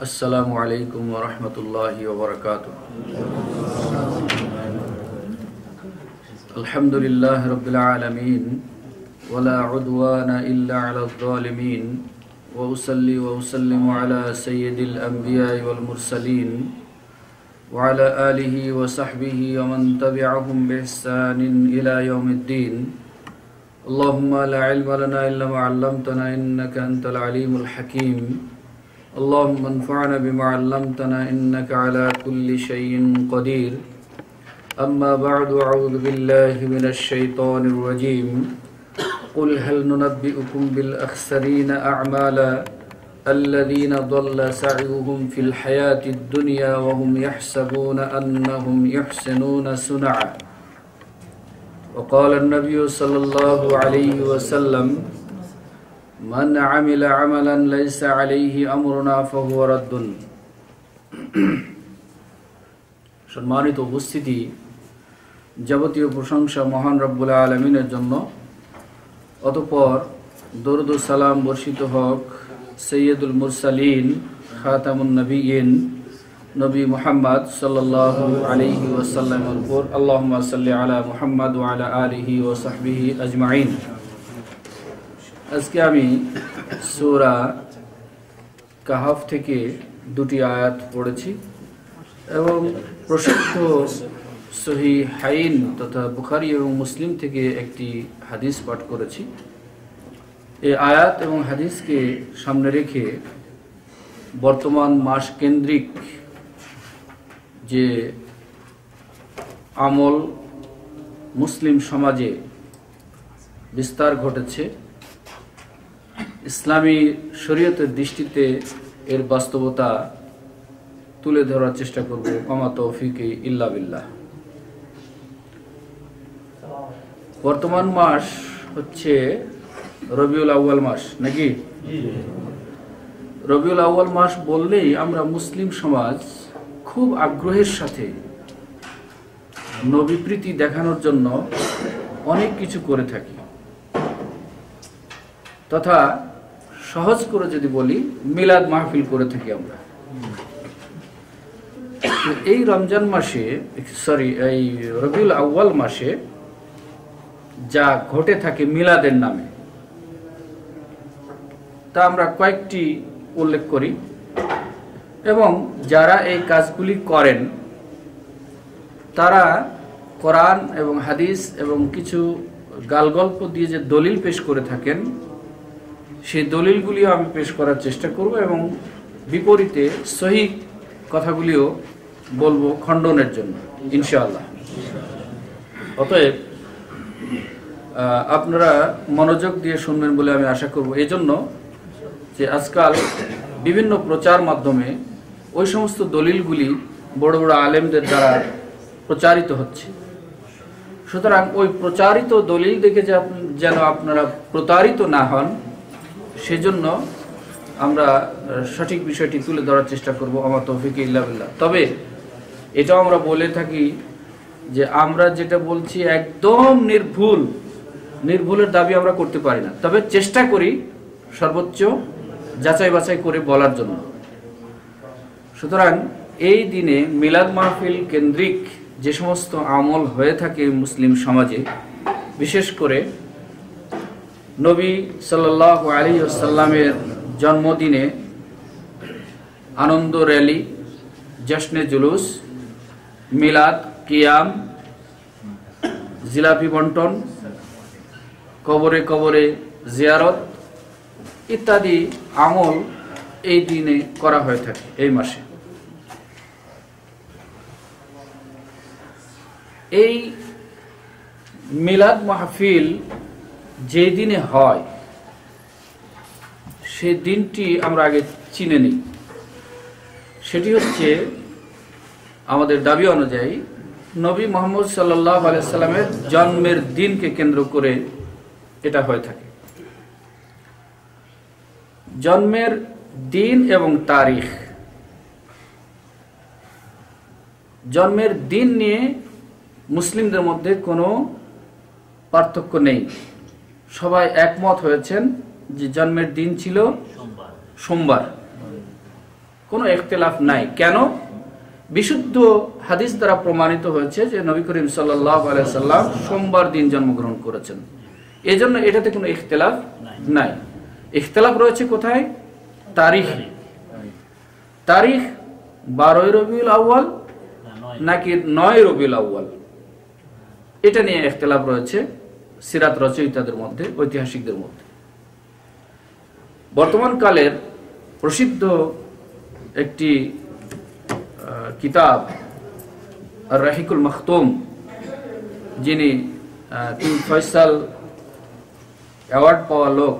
السلام عليكم ورحمة الله وبركاته. الحمد لله رب العالمين ولا عدوان إلا على الظالمين وأصلي وأسلم على سيد الأنبياء والمرسلين وعلى آله وصحبه ومن تبعهم بإحسان إلى يوم الدين. اللهم لا علم لنا إلا ما علمتنا إنك أنت العليم الحكيم. اللهم انفعنا بما علمتنا إنك على كل شيء قدير. أما بعد، أعوذ بالله من الشيطان الرجيم. قل هل ننبئكم بالأخسرين أعمالا الذين ضل سعيهم في الحياة الدنيا وهم يحسبون أنهم يحسنون صنعا. وقال النبي صلى الله عليه وسلم من عمل عملا ليس عليه أمرنا فهو رد সম্মানিত উপস্থিতি যাবতীয় প্রশংসা মহান রব্বুল আলমিনের জন্য অতপর দরুদ সালাম বর্ষিত হক সৈয়দুল মুরসালিন খাতামুন নবীন নবী মুহাম্মদ সাল্লাহ আলিহি ওয়াসাল্লামের উপর আল্লাহ সাল্লি আলা মুহাম্মদ আলা আলিহি ও সাহবিহি আজমাইন আজকে আমি সুরা কাহাফ থেকে দুটি আয়াত পড়েছি এবং প্রসিদ্ধ সহি হাইন তথা বুখারি এবং মুসলিম থেকে একটি হাদিস পাঠ করেছি। এই আয়াত এবং হাদিসকে সামনে রেখে বর্তমান মাস কেন্দ্রিক যে আমল মুসলিম সমাজে বিস্তার ঘটেছে ইসলামী শরীয়তের দৃষ্টিতে এর বাস্তবতা তুলে ধরার চেষ্টা করব। মামা তৌফিকে ইল্লা বিল্লাহ। বর্তমান মাস হচ্ছে রবিউল আউ্য়াল মাস, নাকি? রবিউল আউ্য়াল মাস বললেই আমরা মুসলিম সমাজ খুব আগ্রহের সাথে নবীপ্রীতি দেখানোর জন্য অনেক কিছু করে থাকি। তথা সহজ করে যদি বলি, মিলাদ মাহফিল করে থাকি আমরা। এই রমজান মাসে সরি এই রবিউল আউ্য়াল মাসে যা ঘটে থাকে মিলাদের নামে, তা আমরা কয়েকটি উল্লেখ করি। এবং যারা এই কাজগুলি করেন, তারা কোরআন এবং হাদিস এবং কিছু গালগল্প দিয়ে যে দলিল পেশ করে থাকেন সেই দলিলগুলিও আমি পেশ করার চেষ্টা করব এবং বিপরীতে সহি কথাগুলিও বলব খণ্ডনের জন্য, ইনশাআল্লাহ। অতএব আপনারা মনোযোগ দিয়ে শুনবেন বলে আমি আশা করব। এই জন্য যে আজকাল বিভিন্ন প্রচার মাধ্যমে ওই সমস্ত দলিলগুলি বড় বড় আলেমদের দ্বারা প্রচারিত হচ্ছে। সুতরাং ওই প্রচারিত দলিল দেখে যে যেন আপনারা প্রতারিত না হন সেজন্য আমরা সঠিক বিষয়টি তুলে ধরার চেষ্টা করব, আমার তৌফিক ইল্লাবিল্লাহ তবে এটাও আমরা বলে থাকি যে আমরা যেটা বলছি একদম নির্ভুল, নির্ভুলের দাবি আমরা করতে পারি না। তবে চেষ্টা করি সর্বোচ্চ যাচাই বাছাই করে বলার জন্য। সুতরাং এই দিনে মিলাদ মাহফিল কেন্দ্রিক যে সমস্ত আমল হয়ে থাকে মুসলিম সমাজে, বিশেষ করে নবী সাল্লাহ আলী সাল্লামের জন্মদিনে আনন্দ র্যালি, জশ্নে জুলুস, মিলাদ, কিয়াম, জিলাপি বন্টন, কবরে কবরে জিয়ারত ইত্যাদি আমল এই দিনে করা হয়ে থাকে এই মাসে। এই মিলাদ মাহফিল যে দিনে হয়, সে দিনটি আমরা আগে চিনে নিই। সেটি হচ্ছে আমাদের দাবি অনুযায়ী নবী মোহাম্মদ সাল্লাহ আলাইসাল্লামের জন্মের দিনকে কেন্দ্র করে এটা হয়ে থাকে। জন্মের দিন এবং তারিখ। জন্মের দিন নিয়ে মুসলিমদের মধ্যে কোনো পার্থক্য নেই। সবাই একমত হয়েছেন যে জন্মের দিন ছিল সোমবার। কোনো এখতেলাফ নাই। কেন? বিশুদ্ধ হাদিস দ্বারা প্রমাণিত হয়েছে যে নবী করিম সাল্লাম সোমবার দিন জন্মগ্রহণ করেছেন। এই জন্য এটাতে কোনো ইখতলাফ নাই। ইখতলাফ রয়েছে কোথায়? তারিখ। তারিখ। বারোই রবিউল আউ্য়াল নাকি নয় রবিউল আউ্য়াল? এটা নিয়ে ইখতলাফ রয়েছে। সিরাত রচয়িতাদের মধ্যে, ঐতিহাসিকদের মধ্যে। বর্তমান কালের প্রসিদ্ধ একটি কিতাব রাহিকুল মখতুম, যিনি তিন ফয়সাল অ্যাওয়ার্ড পাওয়া লোক,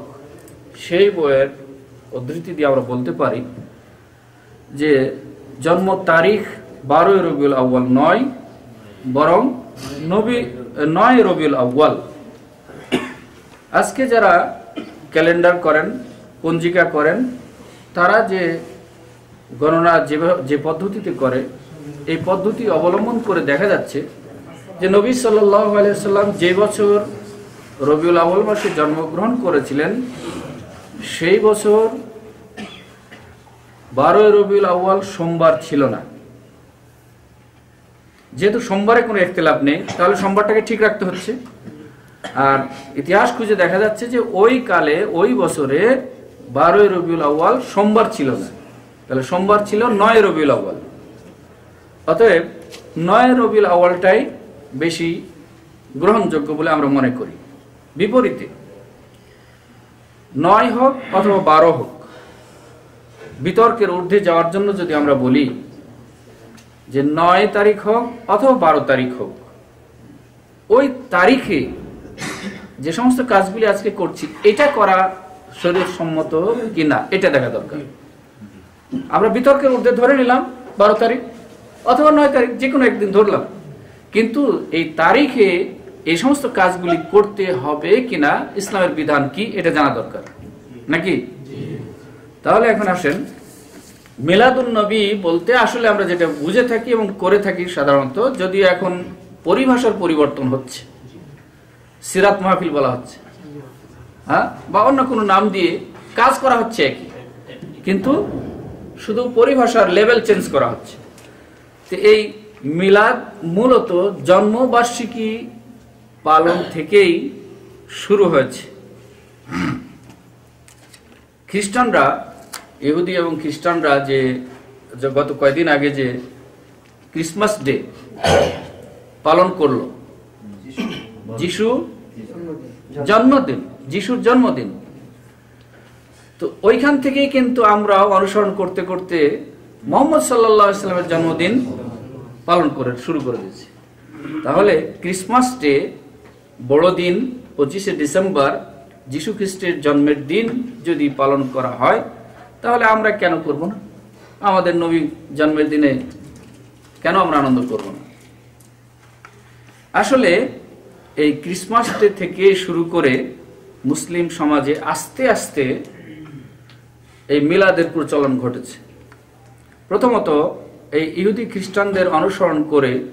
সেই বইয়ের উদ্ধৃতি দিয়ে আমরা বলতে পারি যে, জন্ম তারিখ বারোই রবিউল আউ্য়াল নয়, বরং নবী, নয় রবিউল আউ্য়াল। আজকে যারা ক্যালেন্ডার করেন, পঞ্জিকা করেন, তারা যে গণনা যেভাবে যে পদ্ধতিতে করে, এই পদ্ধতি অবলম্বন করে দেখা যাচ্ছে যে নবী আলিয়াল্লাম যে বছর রবিউল আউ্য়াল মাসে জন্মগ্রহণ করেছিলেন, সেই বছর বারোই রবিউল আউ্য়াল সোমবার ছিল না। যেহেতু সোমবারে কোনো একতলাপ নেই, তাহলে সোমবারটাকে ঠিক রাখতে হচ্ছে। আর ইতিহাস খুঁজে দেখা যাচ্ছে যে ওই কালে, ওই বছরে বারোই রবিউল আউ্য়াল সোমবার ছিল না। তাহলে সোমবার ছিল নয় রবিউল আউ্য়াল। অতএব নয় রবিউল আউ্য়ালটাই বেশি গ্রহণযোগ্য বলে আমরা মনে করি। বিপরীতে, নয় হোক অথবা বারো হোক, বিতর্কের ঊর্ধ্বে যাওয়ার জন্য যদি আমরা বলি যে নয় তারিখ হোক অথবা বারো তারিখ হোক, ওই তারিখে যে সমস্ত কাজগুলি আজকে করছি, এটা করা শরীর সম্মত কি না এটা দেখা দরকার। আমরা বিতর্কের ঊর্ধ্বে ধরে নিলাম, বারো তারিখ অথবা নয় তারিখ, যে কোনো একদিন ধরলাম। কিন্তু এই তারিখে এই সমস্ত কাজগুলি করতে হবে কিনা, ইসলামের বিধান কি, এটা জানা দরকার। নাকি? তাহলে এখন আসেন। মিলাদুন নবী বলতে আসলে আমরা যেটা বুঝে থাকি এবং করে থাকি সাধারণত, যদিও এখন পরিভাষার পরিবর্তন হচ্ছে। সিরাত মাহফিল বলা হচ্ছে। হ্যাঁ? বা অন্য কোনো নাম দিয়ে কাজ করা হচ্ছে একই। কিন্তু শুধু পরিভাষার লেভেল চেঞ্জ করা হচ্ছে। তো এই মিলাদ মূলত জন্মবার্ষিকী পালন থেকেই শুরু হয়েছে। খ্রিস্টানরা, ইহুদি এবং খ্রিস্টানরা যে গত কয়দিন আগে যে ক্রিসমাস ডে পালন করল, যিশু জন্মদিন। যিশুর জন্মদিন। তো ওইখান থেকেই কিন্তু আমরা অনুসরণ করতে করতে মোহাম্মদ সাল্লাহ জন্মদিন পালন করে, শুরু করে দিয়েছি। তাহলে ক্রিসমাস ডে, বড়দিন, পঁচিশে ডিসেম্বর, যিশু খ্রিস্টের জন্মের দিন যদি পালন করা হয়, তাহলে আমরা কেন করব না? আমাদের নবী জন্মের দিনে কেন আমরা আনন্দ করব না? আসলে এই ক্রিসমাস ডে থেকে শুরু করে মুসলিম সমাজে আস্তে আস্তে এই মিলাদের প্রচলন ঘটেছে। প্রথমত এই ইহুদি খ্রিস্টানদের অনুসরণ করে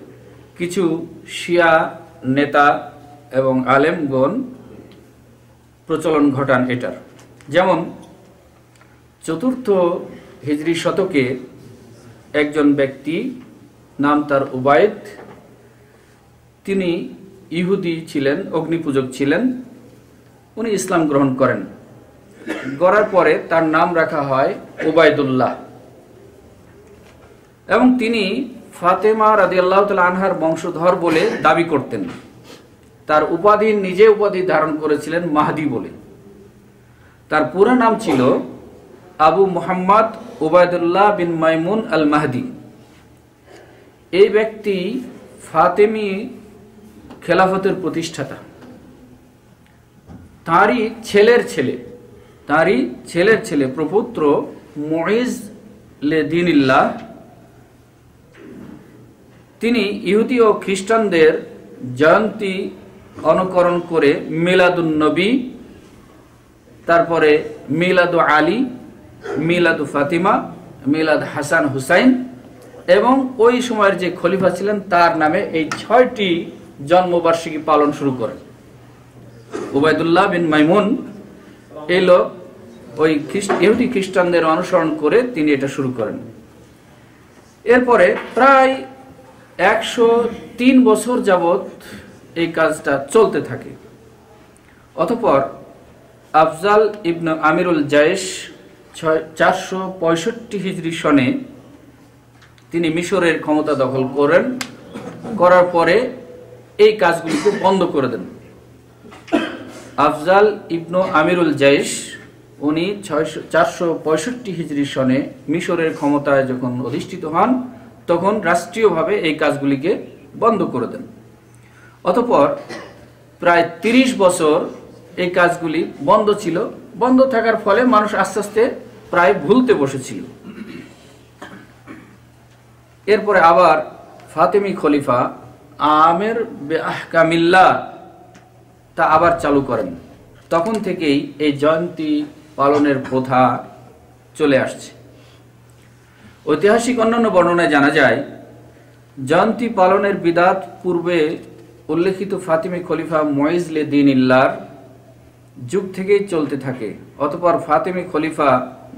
কিছু শিয়া নেতা এবং আলেমগণ প্রচলন ঘটান এটার। যেমন চতুর্থ হিজরি শতকে একজন ব্যক্তি নাম তার উবায়দ, তিনি ইহুদি ছিলেন, অগ্নিপূজক ছিলেন, উনি ইসলাম গ্রহণ করেন। গড়ার পরে তার নাম রাখা হয় ওবায়দুল্লাহ। এবং তিনি ফাতেমা রাজি আল্লাহ আনহার বংশধর বলে দাবি করতেন। তার উপাধি নিজে উপাধি ধারণ করেছিলেন মাহদি বলে। তার পুরো নাম ছিল আবু মোহাম্মদ ওবায়দুল্লাহ বিন মাইমুন আল মাহদি এই ব্যক্তি ফাতেমি খেলাফতের প্রতিষ্ঠাতা। তারই ছেলের ছেলে, তারই ছেলের ছেলে, প্রপুত্র মহিজ লে দিনিল্লাহ। তিনি ইহুদি ও খ্রিস্টানদের জয়ন্তী অনুকরণ করে মিলাদুন নবী, তারপরে মিলাদু আলী, মিলাদু ফাতিমা, মিলাদ হাসান হুসাইন এবং ওই সময়ের যে খলিফা ছিলেন, তার নামে এই ছয়টি জন্মবার্ষিকী পালন শুরু করেন উবায়দুল্লাহ বিন মাইমুন এই লোক, ওই ইহুদি খ্রিস্টানদের অনুসরণ করে তিনি এটা শুরু করেন। এরপরে প্রায় একশো তিন বছর যাবৎ এই কাজটা চলতে থাকে। অতপর আফজাল ইবন আমিরুল জায়েশ ছয়, চারশো পঁয়ষট্টি হিজরি সনে তিনি মিশরের ক্ষমতা দখল করেন। করার পরে এই কাজগুলিকে বন্ধ করে দেন। আফজাল ইবনু আমিরুল জাইশ, উনি ছয়শো, চারশো পঁয়ষট্টি হিজরি সনে মিশরের ক্ষমতায় যখন অধিষ্ঠিত হন, তখন রাষ্ট্রীয়ভাবে এই কাজগুলিকে বন্ধ করে দেন। অতপর প্রায় তিরিশ বছর এই কাজগুলি বন্ধ ছিল। বন্ধ থাকার ফলে মানুষ আস্তে আস্তে প্রায় ভুলতে বসেছিল। এরপরে আবার ফাতেমি খলিফা আমের আহকামিল্লা তা আবার চালু করেন। তখন থেকেই এই জয়ন্তী পালনের প্রথা চলে আসছে। ঐতিহাসিক অন্যান্য বর্ণনায় জানা যায়, জয়ন্তী পালনের বিদাত পূর্বে উল্লেখিত ফাতিমি খলিফা ময়েজলে দিন ইল্লার যুগ থেকেই চলতে থাকে। অতপর ফাতিমি খলিফা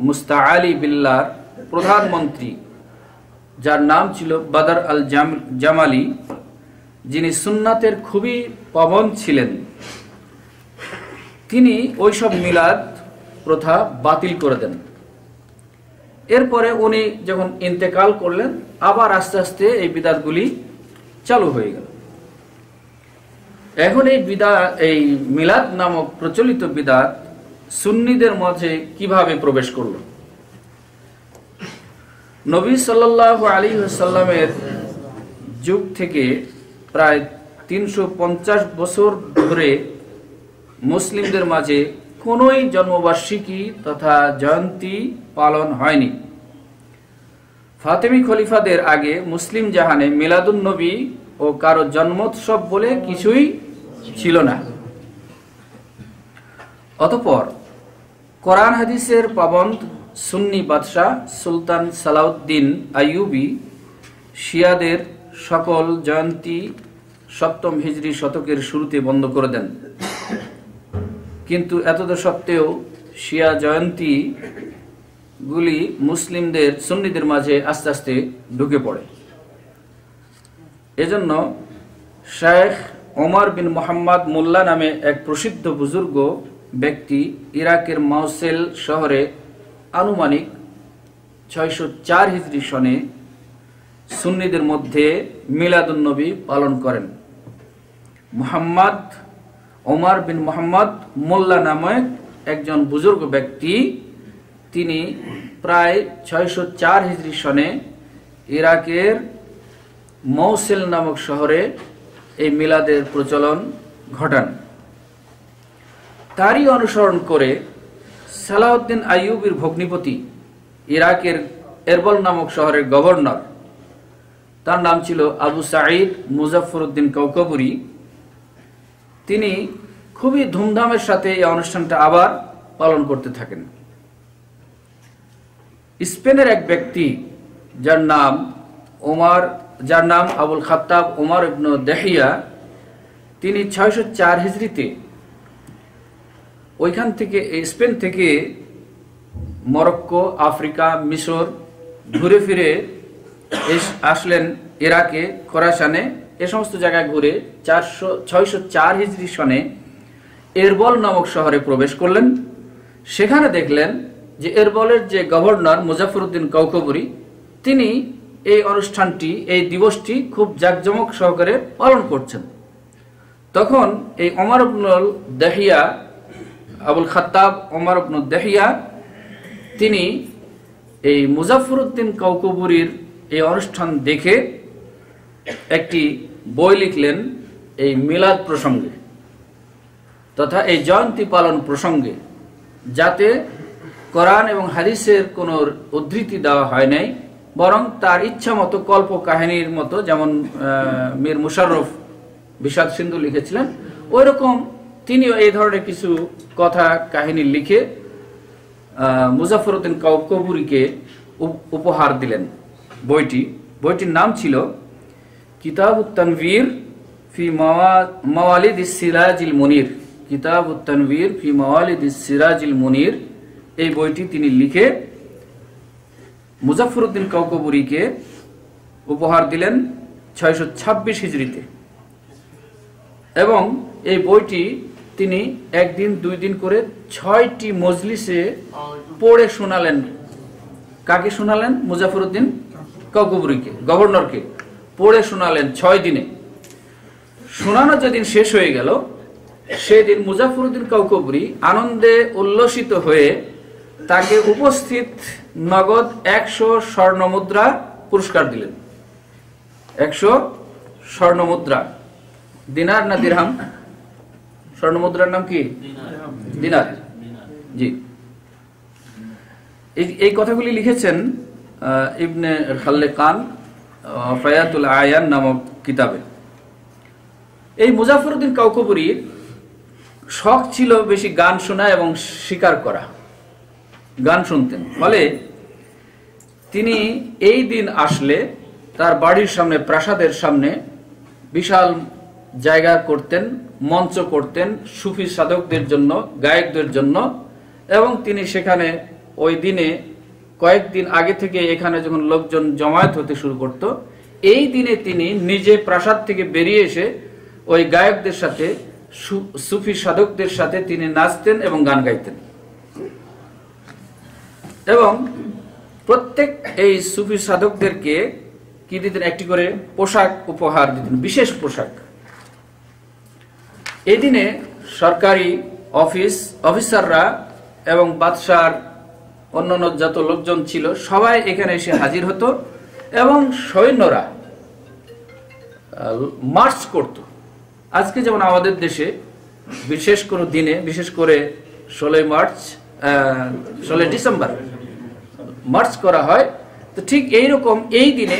মুস্তা আলী বিল্লার প্রধানমন্ত্রী, যার নাম ছিল বাদার আল জামালি যিনি সুন্নাতের খুবই পবন ছিলেন, তিনি ওইসব মিলাদ প্রথা বাতিল করে দেন। এরপরে উনি যখন ইন্তেকাল করলেন, আবার আস্তে আস্তে এই বিদাতগুলি চালু হয়ে গেল। এখন এই বিদা, এই মিলাদ নামক প্রচলিত বিদাত সুন্নিদের মাঝে কীভাবে প্রবেশ করল? নবী সাল্লাহ আলী সাল্লামের যুগ থেকে প্রায় তিনশো পঞ্চাশ বছর ধরে মুসলিমদের মাঝে কোনোই জন্মবার্ষিকী তথা জয়ন্তী পালন হয়নি। ফাতেমি খলিফাদের আগে মুসলিম জাহানে মিলাদুন নবী ও কারও জন্মোৎসব বলে কিছুই ছিল না। অতপর কোরআন হাদিসের পাবন্দ সুন্নি বাদশাহ সুলতান সালাউদ্দিন আইয়ুবি শিয়াদের সকল জয়ন্তী সপ্তম হিজরি শতকের শুরুতে বন্ধ করে দেন। কিন্তু এতদ সত্ত্বেও শিয়া জয়ন্তী গুলি মুসলিমদের, সুন্নিদের মাঝে আস্তে আস্তে ঢুকে পড়ে। এজন্য শেখ ওমর বিন মোহাম্মদ মোল্লা নামে এক প্রসিদ্ধ বুজুর্গ ব্যক্তি ইরাকের মাউসেল শহরে আনুমানিক ছয়শো চার হিজড়ি সনে সুন্নিদের মধ্যে মিলাদুন্নবী পালন করেন। মোহাম্মদ, ওমর বিন মোহাম্মদ মোল্লা নামে একজন বুজুর্গ ব্যক্তি, তিনি প্রায় ছয়শো চার হিজড়ি সনে ইরাকের মৌসেল নামক শহরে এই মিলাদের প্রচলন ঘটান। তারই অনুসরণ করে সালাউদ্দিন আইয়ুবির ভগ্নিপতি ইরাকের এরবল নামক শহরের গভর্নর তার নাম ছিল আবু সাঈদ মুজাফর উদ্দিন কৌকবুরি। তিনি খুবই ধুমধামের সাথে এই অনুষ্ঠানটা আবার পালন করতে থাকেন। স্পেনের এক ব্যক্তি যার নাম ওমার, যার নাম আবুল খাত্তাব, ওমার ইবন দেহিয়া, তিনি ছয়শো চার হিজড়িতে ওইখান থেকে স্পেন থেকে মরক্কো, আফ্রিকা, মিশর ঘুরে ফিরে আসলেন ইরাকে, খোরাসানে, এ সমস্ত জায়গায় ঘুরে চারশো, ছয়শো চার হিজড়ি সনে এরবল নামক শহরে প্রবেশ করলেন। সেখানে দেখলেন যে এরবলের যে গভর্নর মুজাফরউদ্দিন কৌকবরী তিনি এই অনুষ্ঠানটি, এই দিবসটি খুব জাঁকজমক সহকারে পালন করছেন। তখন এই অমর আবনুল দেহিয়া, আবুল খাত্তাব অমর আবনুল দেহিয়া, তিনি এই মুজাফরউদ্দিন কৌকবুরির এই অনুষ্ঠান দেখে একটি বই লিখলেন এই মিলাদ প্রসঙ্গে তথা এই জয়ন্তী পালন প্রসঙ্গে, যাতে কোরআন এবং হাদিসের কোনো উদ্ধৃতি দেওয়া হয় নাই, বরং তার ইচ্ছা মতো কল্প কাহিনীর মতো, যেমন মীর মুশাররফ বিষাদ সিন্ধু লিখেছিলেন ওই রকম তিনিও এই ধরনের কিছু কথা কাহিনী লিখে মুজাফরউদ্দিন কবুরিকে উপহার দিলেন। বইটি। বইটির নাম ছিল কিতাব উত্তানবীর ফি মাওয়ালিদ সিরাজিল মনির। কিতাব উত্তানবীর ফি মাওয়ালিদ সিরাজিল মনির। এই বইটি তিনি লিখে মুজাফরউদ্দিন কাউকবুরীকে উপহার দিলেন ছয়শো ছাব্বিশ হিজড়িতে। এবং এই বইটি তিনি একদিন দুই দিন করে ছয়টি মজলিসে পড়ে শোনালেন। কাকে শোনালেন? মুজাফরউদ্দিন কাউকবুরীকে গভর্নরকে পড়ে শোনালেন ছয় দিনে। শোনানো যেদিন শেষ হয়ে গেল সেদিন মুজাফরউদ্দিন কাউকবুরী আনন্দে উল্লসিত হয়ে তাকে উপস্থিত নগদ একশো স্বর্ণ মুদ্রা পুরস্কার দিলেন। একশো স্বর্ণ মুদ্রা দিনার না দিরহাম? স্বর্ণ মুদ্রার নাম কি? দিনার। জি। এই কথাগুলি লিখেছেন ইবনে খাল্লে কান আহ, ফায়াতুল আয়ান নামক কিতাবে। এই মুজাফরউদ্দিন কাউকবুরীর শখ ছিল বেশি গান শোনা এবং শিকার করা গান শুনতেন। ফলে তিনি এই দিন আসলে তার বাড়ির সামনে প্রাসাদের সামনে বিশাল জায়গা করতেন মঞ্চ করতেন সুফি সাধকদের জন্য গায়কদের জন্য এবং তিনি সেখানে ওই দিনে কয়েকদিন আগে থেকে এখানে যখন লোকজন জমায়েত হতে শুরু করত, এই দিনে তিনি নিজে প্রাসাদ থেকে বেরিয়ে এসে ওই গায়কদের সাথে সুফি সাধকদের সাথে তিনি নাচতেন এবং গান গাইতেন। এবং প্রত্যেক এই সুফি সাধকদেরকে কি দিতেন? একটি করে পোশাক উপহার দিতেন, বিশেষ পোশাক। এই দিনে সরকারি অফিস, অফিসাররা এবং বাদশার অন্যান্য যত লোকজন ছিল, সবাই এখানে এসে হাজির হতো এবং সৈন্যরা মার্চ করত। আজকে যেমন আমাদের দেশে বিশেষ কোনো দিনে, বিশেষ করে ষোলোই মার্চ ষোলোই ডিসেম্বর মার্চ করা হয়। তো ঠিক এইরকম এই দিনে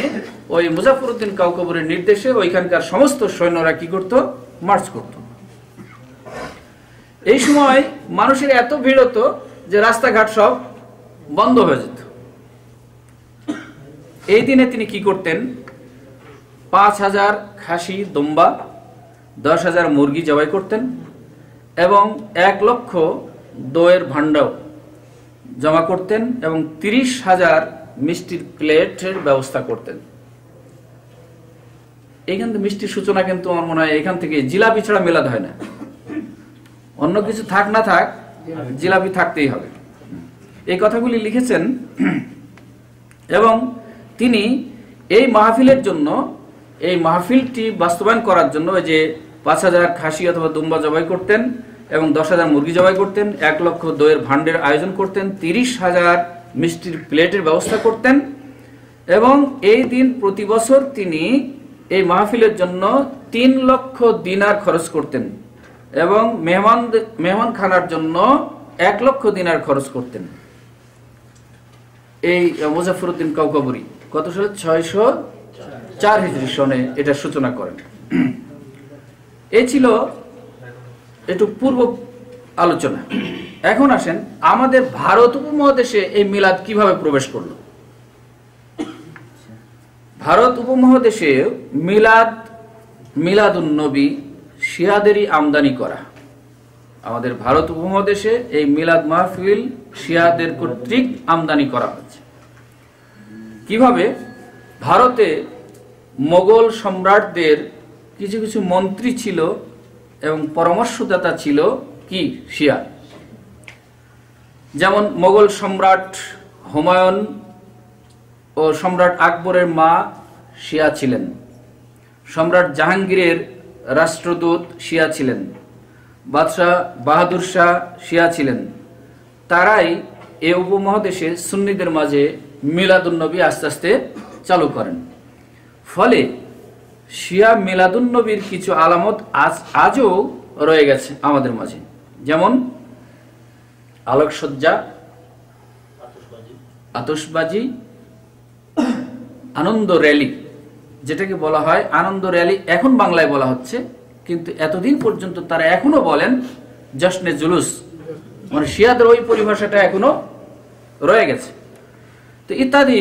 ওই মুজাফরউদ্দিন কাউকবরের নির্দেশে ওইখানকার সমস্ত সৈন্যরা কি করত? মার্চ করত। এই সময় মানুষের এত ভিড় হতো যে রাস্তাঘাট সব বন্ধ হয়ে যেত। এই দিনে তিনি কি করতেন? পাঁচ হাজার খাসি, দম্বা, দশ হাজার মুরগি জবাই করতেন এবং এক লক্ষ দইয়ের ভাণ্ডাও জমা করতেন এবং তিরিশ হাজার মিষ্টির প্লেটের ব্যবস্থা করতেন। এইখান থেকে মিষ্টির সূচনা কিন্তু আমার মনে হয় এখান থেকে জিলাপি ছাড়া মেলাদ হয় না। অন্য কিছু থাক না থাক, জিলাপি থাকতেই হবে। এই কথাগুলি লিখেছেন এবং তিনি এই মাহফিলের জন্য, এই মাহফিলটি বাস্তবায়ন করার জন্য যে পাঁচ হাজার খাসি অথবা দুম্বা জবাই করতেন এবং দশ হাজার মুরগি জবাই করতেন, এক লক্ষ দইয়ের ভাণ্ডের আয়োজন করতেন, তিরিশ হাজার মিষ্টির প্লেটের ব্যবস্থা করতেন এবং এই দিন প্রতি বছর তিনি এই মাহফিলের জন্য তিন লক্ষ দিনার খরচ করতেন এবং মেহমান মেহমান খানার জন্য এক লক্ষ দিনার খরচ করতেন। এই মুজাফরউদ্দিন কাউকাবুরি, কত সালে? ছয়শো চার হিজরি সনে এটা সূচনা করেন। এই ছিল একটু পূর্ব আলোচনা। এখন আসেন, আমাদের ভারত উপমহাদেশে এই মিলাদ কীভাবে প্রবেশ করল? ভারত উপমহাদেশে মিলাদ, মিলাদুন নবী শিয়াদেরই আমদানি করা। আমাদের ভারত উপমহাদেশে এই মিলাদ মাহফিল শিয়াদের কর্তৃক আমদানি করা হয়েছে। কীভাবে? ভারতে মোগল সম্রাটদের কিছু কিছু মন্ত্রী ছিল এবং পরামর্শদাতা ছিল কি? শিয়া। যেমন মোগল সম্রাট হুমায়ুন ও সম্রাট আকবরের মা শিয়া ছিলেন। সম্রাট জাহাঙ্গীরের রাষ্ট্রদূত শিয়া ছিলেন। বাদশাহ বাহাদুর শাহ শিয়া ছিলেন। তারাই এ উপমহাদেশে সুন্নিদের মাঝে মিলাদুন্নবী আস্তে আস্তে চালু করেন। ফলে শিয়া মিলাদুন্নবীর কিছু আলামত আজ, আজও রয়ে গেছে আমাদের মাঝে। যেমন আলোকসজ্জা আতসবাজি আনন্দ র্যালি, যেটাকে বলা হয় আনন্দ র্যালি, এখন বাংলায় বলা হচ্ছে। কিন্তু এতদিন পর্যন্ত তারা এখনও বলেন, জশ্নে জুলুস মানে শিয়াদের ওই পরিভাষাটা এখনও রয়ে গেছে। তো ইত্যাদি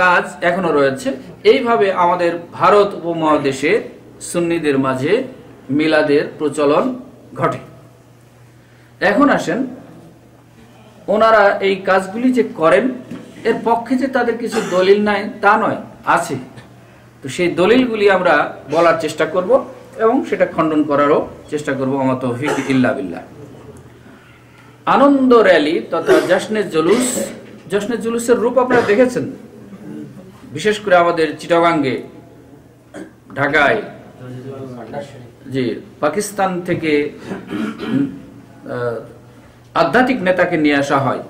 কাজ এখনও রয়েছে। এইভাবে আমাদের ভারত উপমহাদেশে সুন্নিদের মাঝে মিলাদের প্রচলন ঘটে। এখন আসেন, ওনারা এই কাজগুলি যে করেন, এর পক্ষে যে তাদের কিছু দলিল নাই, তা নয়, আছে। তো সেই দলিলগুলি আমরা বলার চেষ্টা করব এবং সেটা খণ্ডন করারও চেষ্টা করব। আমার তৌফিক ইল্লা বিল্লাহ। আনন্দ র্যালি তথা জশ্নের জুলুস। জশ্নের জুলুসের রূপ আপনারা দেখেছেন? বিশেষ করে আমাদের চিটাগাঙ্গে, ঢাকায়, জি, পাকিস্তান থেকে আধ্যাত্মিক নেতাকে নিয়ে আসা হয়,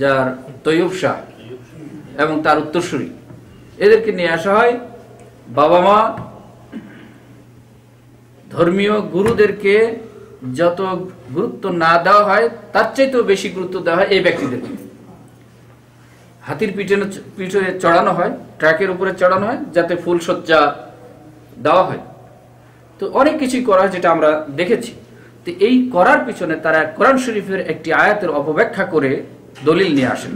যার তৈয়ব শাহ এবং তার উত্তরসূরি। এদেরকে নিয়ে আসা হয় বাবা মা, ধর্মীয় গুরুদেরকে যত গুরুত্ব না দেওয়া হয়, তার চাইতেও বেশি গুরুত্ব দেওয়া হয় এই ব্যক্তিদেরকে হাতির পিছনে পিঠে চড়ানো হয়, ট্রাকের উপরে চড়ানো হয়, যাতে ফুল সজ্জা দেওয়া হয়। তো অনেক কিছুই করা হয় যেটা আমরা দেখেছি। তো এই করার পিছনে তারা কোরআন শরীফের একটি আয়াতের অপব্যাখ্যা করে দলিল নিয়ে আসেন।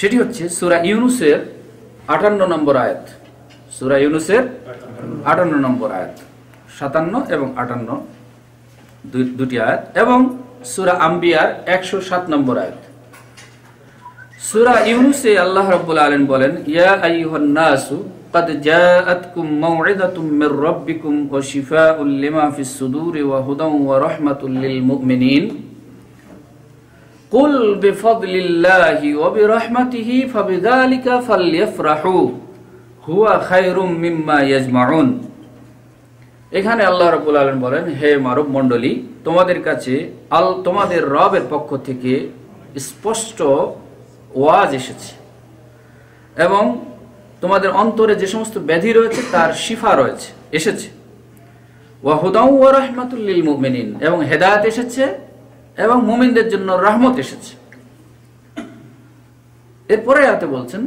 সেটি হচ্ছে সুরা ইউনুসের আটান্ন নম্বর আয়াত। সুরা ইউনুসের আটান্ন নম্বর আয়াত। সাতান্ন এবং আটান্ন দুটি আয়াত এবং সুরা আম্বিয়ার একশো সাত নম্বর আয়াত সুরা ইউনুসে আল্লাহ রাব্বুল আলামিন বলেন ইয়া আইয়ুহান নাসু قد جاءتكم موعظة من ربكم وشفاء لما في الصدور وهدى ورحمة للمؤمنين قل بفضل الله وبرحمته فبذلك فليفرحوا هو خير مما يجمعون এখানে আল্লাহ রাব্বুল আলামিন বলেন, হে মানব মণ্ডলী, তোমাদের কাছে আল, তোমাদের রবের পক্ষ থেকে স্পষ্ট ওয়াজ এসেছে এবং তোমাদের অন্তরে যে সমস্ত ব্যাধি রয়েছে, তার শিফা রয়েছে, এসেছে। ওয়াহুদাউ ওয়া রাহমাতুল মুমিনিন, এবং হেদায়ত এসেছে এবং মুমিনদের জন্য রহমত এসেছে। এরপরে আয়াতে বলছেন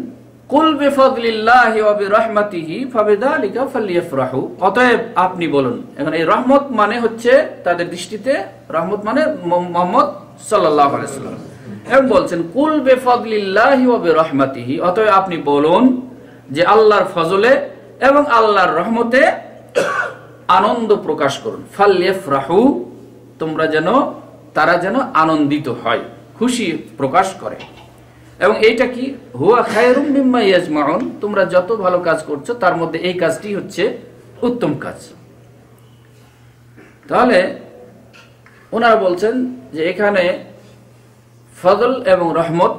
আপনি বলুন, এখন এই রহমত মানে হচ্ছে তাদের দৃষ্টিতে, রহমত মানে মোহাম্মদ সাল্লাম এবং বলছেন, কুল বিফাদলিল্লাহি ওয়া বিরহমাতিহি। অতএব আপনি বলুন যে আল্লাহর ফজলে এবং আল্লাহর রহমতে আনন্দ প্রকাশ করুন। ফালইফরাহু তোমরা যেন, তারা যেন আনন্দিত হয়, খুশি প্রকাশ করে। এবং এইটা কি? হুয়া খায়রুম মিম্মা ইয়াজমাউন। তোমরা যত ভালো কাজ করছ, তার মধ্যে এই কাজটি হচ্ছে উত্তম কাজ। তাহলে ওনারা বলছেন যে এখানে ফজল এবং রহমত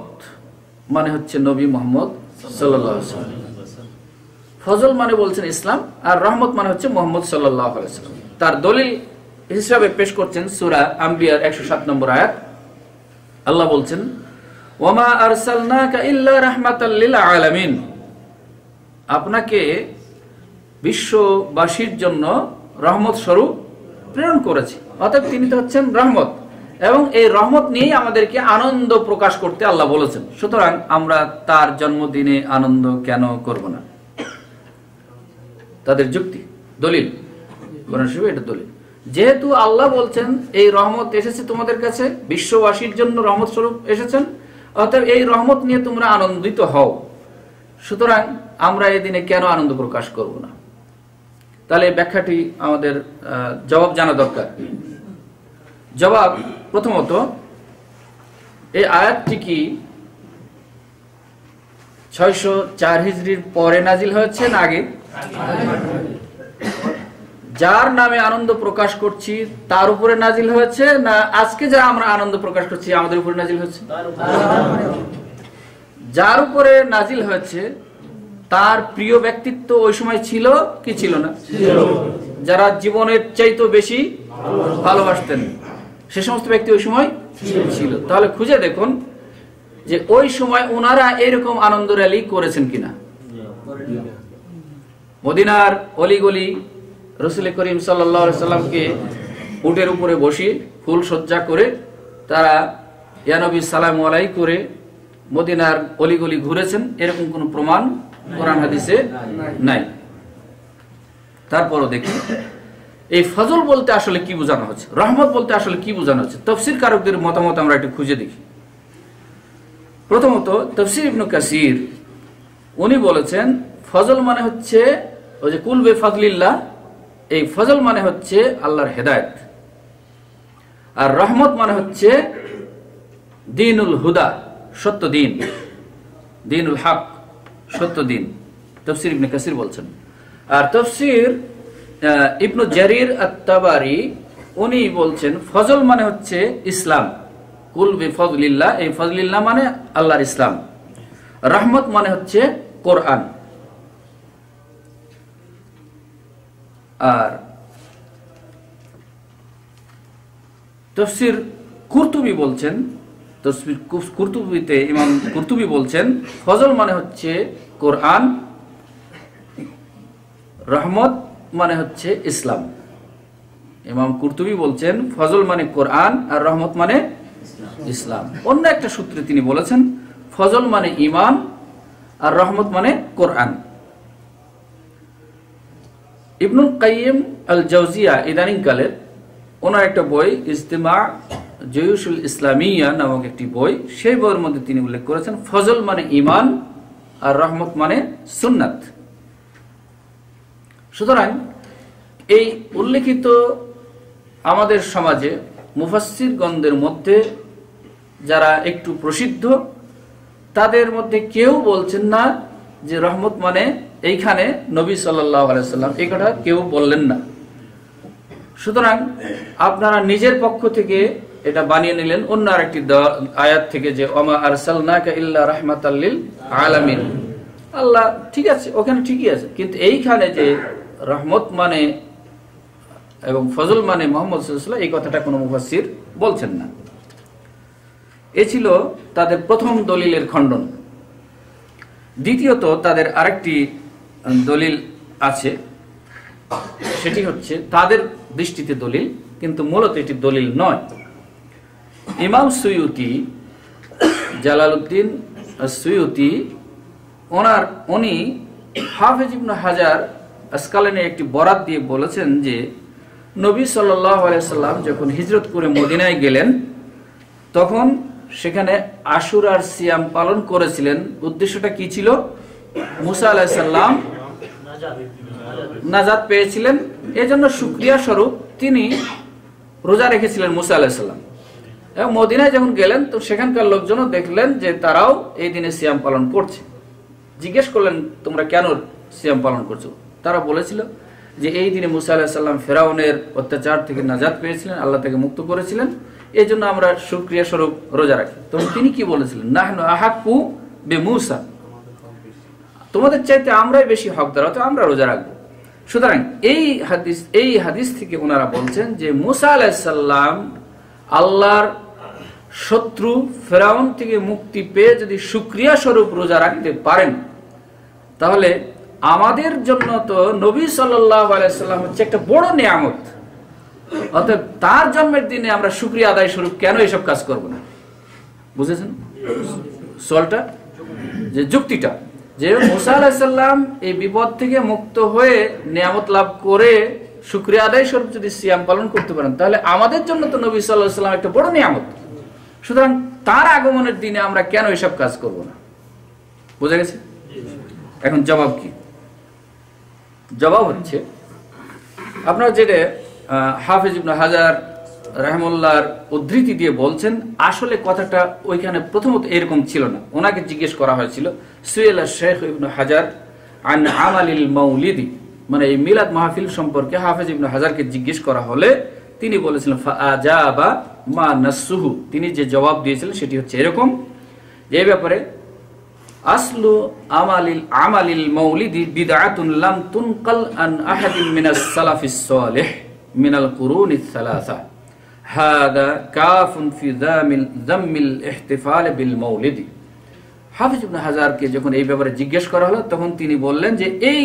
মানে হচ্ছে নবী মোহাম্মদ ওয়াসাল্লাম। ফজল মানে বলছেন ইসলাম, আর রহমত মানে হচ্ছে মোহাম্মদ সাল্লাহ তার দলিল হিসাবে পেশ করছেন সুরা আম্বিয়ার একশো সাত নম্বর আয়াত। আল্লাহ বলছেন ওমা আরসালনাকা ইল্লা রাহমাতাল লিল আলামিন। আপনাকে বিশ্ববাসীর জন্য রহমত স্বরূপ প্রেরণ করেছি। অতএব তিনি তো হচ্ছেন রহমত। এবং এই রহমত নিয়েই আমাদেরকে আনন্দ প্রকাশ করতে আল্লাহ বলেছেন। সুতরাং আমরা তার জন্মদিনে আনন্দ কেন করব না? তাদের যুক্তি, দলিল। এটা দলিল। যেহেতু আল্লাহ বলছেন, এই রহমত এসেছে তোমাদের কাছে, বিশ্ববাসীর জন্য রহমত স্বরূপ এসেছেন। অতএব এই রহমত নিয়ে তোমরা আনন্দিত হও। সুতরাং আমরা এই দিনে কেন আনন্দ প্রকাশ করব না? তাহলে ব্যাখ্যাটি আমাদের জবাব জানা দরকার। জবাব প্রথমত, এই আয়াতটি কি ছয়শো চার হিজড়ির পরে নাজিল হয়েছে না আগে? যার নামে আনন্দ প্রকাশ করছি তার উপরে নাজিল হয়েছে না আজকে যা আমরা আনন্দ প্রকাশ করছি আমাদের উপরে নাজিল হয়েছে? যার উপরে নাজিল হয়েছে তার প্রিয় ব্যক্তিত্ব ওই সময় ছিল কি ছিল না? যারা জীবনের চাইতো বেশি ভালোবাসতেন সে সমস্ত ব্যক্তি ওই সময় ছিল। তাহলে খুঁজে দেখুন যে ওই সময় ওনারা এরকম আনন্দ র্যালি করেছেন কিনা। মদিনার অলিগলি রসুল করিম সাল্লামকে উটের উপরে বসিয়ে ফুল সজ্জা করে তারা ইয়ানবী সালাম আলাই করে মদিনার অলিগলি ঘুরেছেন। এরকম কোনো প্রমাণ কোরআন হাদিসে নাই। তারপরও দেখি, এই ফজল বলতে আসলে কি বোঝানো হচ্ছে? রহমত বলতে আসলে কি বোঝানো হচ্ছে? তফসির কারকদের মতামত আমরা একটু খুঁজে দেখি। প্রথমত, তফসির ইবনু কাসির, উনি বলেছেন, ফজল মানে হচ্ছে ওই যে কুলবে ফজলিল্লাহ এই ফজল মানে হচ্ছে আল্লাহর হেদায়েত। আর রহমত মানে হচ্ছে দিনুল হুদা, সত্য দিন। দিনুল হক, সত্য দিন। তফসির ইবনে কাসির বলছেন। আর তফসির ইবনু জারির আত্তাবারি, উনি বলছেন, ফজল মানে হচ্ছে ইসলাম। কুল বি ফজলিল্লাহ এই ফজলিল্লাহ মানে আল্লাহর ইসলাম। রহমত মানে হচ্ছে কোরআন। আর তফসির কুরতুবি বলছেন কুস- কুরতুবিতে ইমাম কুরতুবি বলছেন, ফজল মানে হচ্ছে কোরআন, রহমত মানে হচ্ছে ইসলাম। ইমাম কুরতুবি বলছেন, ফজল মানে কোরআন আর রহমত মানে ইসলাম। অন্য একটা সূত্রে তিনি বলেছেন, ফজল মানে ইমান আর রহমত মানে কোরআন। ইবনুল কাইম আল জাউজিয়া ইদানিং কালের ওনার একটা বই, ইজতেমা জয়ুসুল ইসলামিয়া নামক একটি বই, সেই বইয়ের মধ্যে তিনি উল্লেখ করেছেন, ফজল মানে ইমান আর রহমত মানে সুন্নাত। সুতরাং এই উল্লেখিত আমাদের সমাজে মুফাসির গন্ধের মধ্যে যারা একটু প্রসিদ্ধ, তাদের মধ্যে কেউ বলছেন না যে রহমত মানে এইখানে নবী সাল্লাহ আলাইসাল্লাম এই কথা কেউ বললেন না। সুতরাং আপনারা নিজের পক্ষ থেকে এটা বানিয়ে নিলেন। অন্য আরেকটি আয়াত থেকে যে, ওমা আরসালনাকা ইল্লা রাহমাতাল্লিল আলামিন। আল্লাহ ঠিক আছে, ওখানে ঠিকই আছে। কিন্তু এইখানে যে রহমত মানে এবং ফজল মানে মোহাম্মদ সাল্লাল্লাহু এই কথাটা কোনো মুফাসসির বলছেন না। এ ছিল তাদের প্রথম দলিলের খণ্ডন। দ্বিতীয়ত তাদের আরেকটি দলিল আছে। সেটি হচ্ছে, তাদের দৃষ্টিতে দলিল, কিন্তু মূলত এটি দলিল নয়। ইমাম সুয়ুতি, জালালউদ্দিন সুয়ুতি, ওনার, উনি হাফেজ ইবনে হাজার আসকালেনে একটি বরাত দিয়ে বলেছেন যে, নবী আলাইসাল্লাম যখন হিজরত করে মদিনায় গেলেন, তখন সেখানে আশুর আর সিয়াম পালন করেছিলেন। উদ্দেশ্যটা কি ছিল? মুসা আলাহিসাল্লাম নাজাদ পেয়েছিলেন। এজন্য সুক্রিয়া স্বরূপ তিনি রোজা রেখেছিলেন মুসা আলাহিসাল্লাম এবং মদিনায় যখন গেলেন, তো সেখানকার লোকজনও দেখলেন যে তারাও এই দিনে সিয়াম পালন করছে। জিজ্ঞেস করলেন, তোমরা কেন সিয়াম পালন করছ? তারা বলেছিল যে, এই দিনে মুসা আলাহিসাল্লাম ফেরাউনের অত্যাচার থেকে নাজাদ পেয়েছিলেন, আল্লাহ থেকে মুক্ত করেছিলেন। এই জন্য আমরা সুক্রিয়া স্বরূপ রোজা রাখি। তখন তিনি কি বলেছিলেন? নাহনু আহাক্কু বে মুসা। তোমাদের চাইতে আমরাই বেশি হকদার অত আমরা রোজা রাখব। সুতরাং এই হাদিস এই হাদিস থেকে ওনারা বলছেন যে, মুসা আলাহিসাল্লাম আল্লাহর শত্রু ফেরাউন থেকে মুক্তি পেয়ে যদি সুক্রিয়া স্বরূপ রোজা রাখতে পারেন, তাহলে আমাদের জন্য তো নবী সাল্লাহ আলাইসাল্লাম হচ্ছে একটা বড় নিয়ামত। অতএব তার জন্মের দিনে আমরা সুক্রিয়া আদায় স্বরূপ কেন এসব কাজ করব না? বুঝেছেন? সলটা? যে যুক্তিটা। যে মুসা আলাহিসাল্লাম এই বিপদ থেকে মুক্ত হয়ে নিয়ামত লাভ করে শুক্রিয়া আদায় স্বরূপ যদি সিয়াম পালন করতে পারেন, তাহলে আমাদের জন্য তো নবী সাল্লাহ সাল্লাম একটা বড় নিয়ামত। সুতরাং তার আগমনের দিনে আমরা কেন এসব কাজ করব না? বুঝা গেছে? এখন জবাব কি? জবাব হচ্ছে, আপনার যেটা হাফিজ হাজার রহমুল্লাহর উদ্ধৃতি দিয়ে বলছেন, আসলে কথাটা ওইখানে প্রথমত এরকম ছিল না। ওনাকে জিজ্ঞেস করা হয়েছিল, সুয়েলা শেখ ইবনে হাজার আন আমালিল মৌলিদি মানে এই মিলাদ মাহফিল সম্পর্কে হাফিজ ইবনে হাজারকে জিজ্ঞেস করা হলে তিনি বলেছিলেন ফাআজাবা মা নাসুহু তিনি যে জবাব দিয়েছিলেন সেটি হচ্ছে এরকম। যে ব্যাপারে, আসলু আমালিল আমালিল মৌলিদি বিদআতুন লাম তুনকাল আন আহাদিন মিনাস সালাফিস সালিহ মিনাল কুরুনিস সালাসা। কাফুন ফি যামিল যাম্মিল ইহতিফাল বিল হাফিজ ইবনে হাজারকে যখন এই ব্যাপারে জিজ্ঞেস করা হলো, তখন তিনি বললেন যে, এই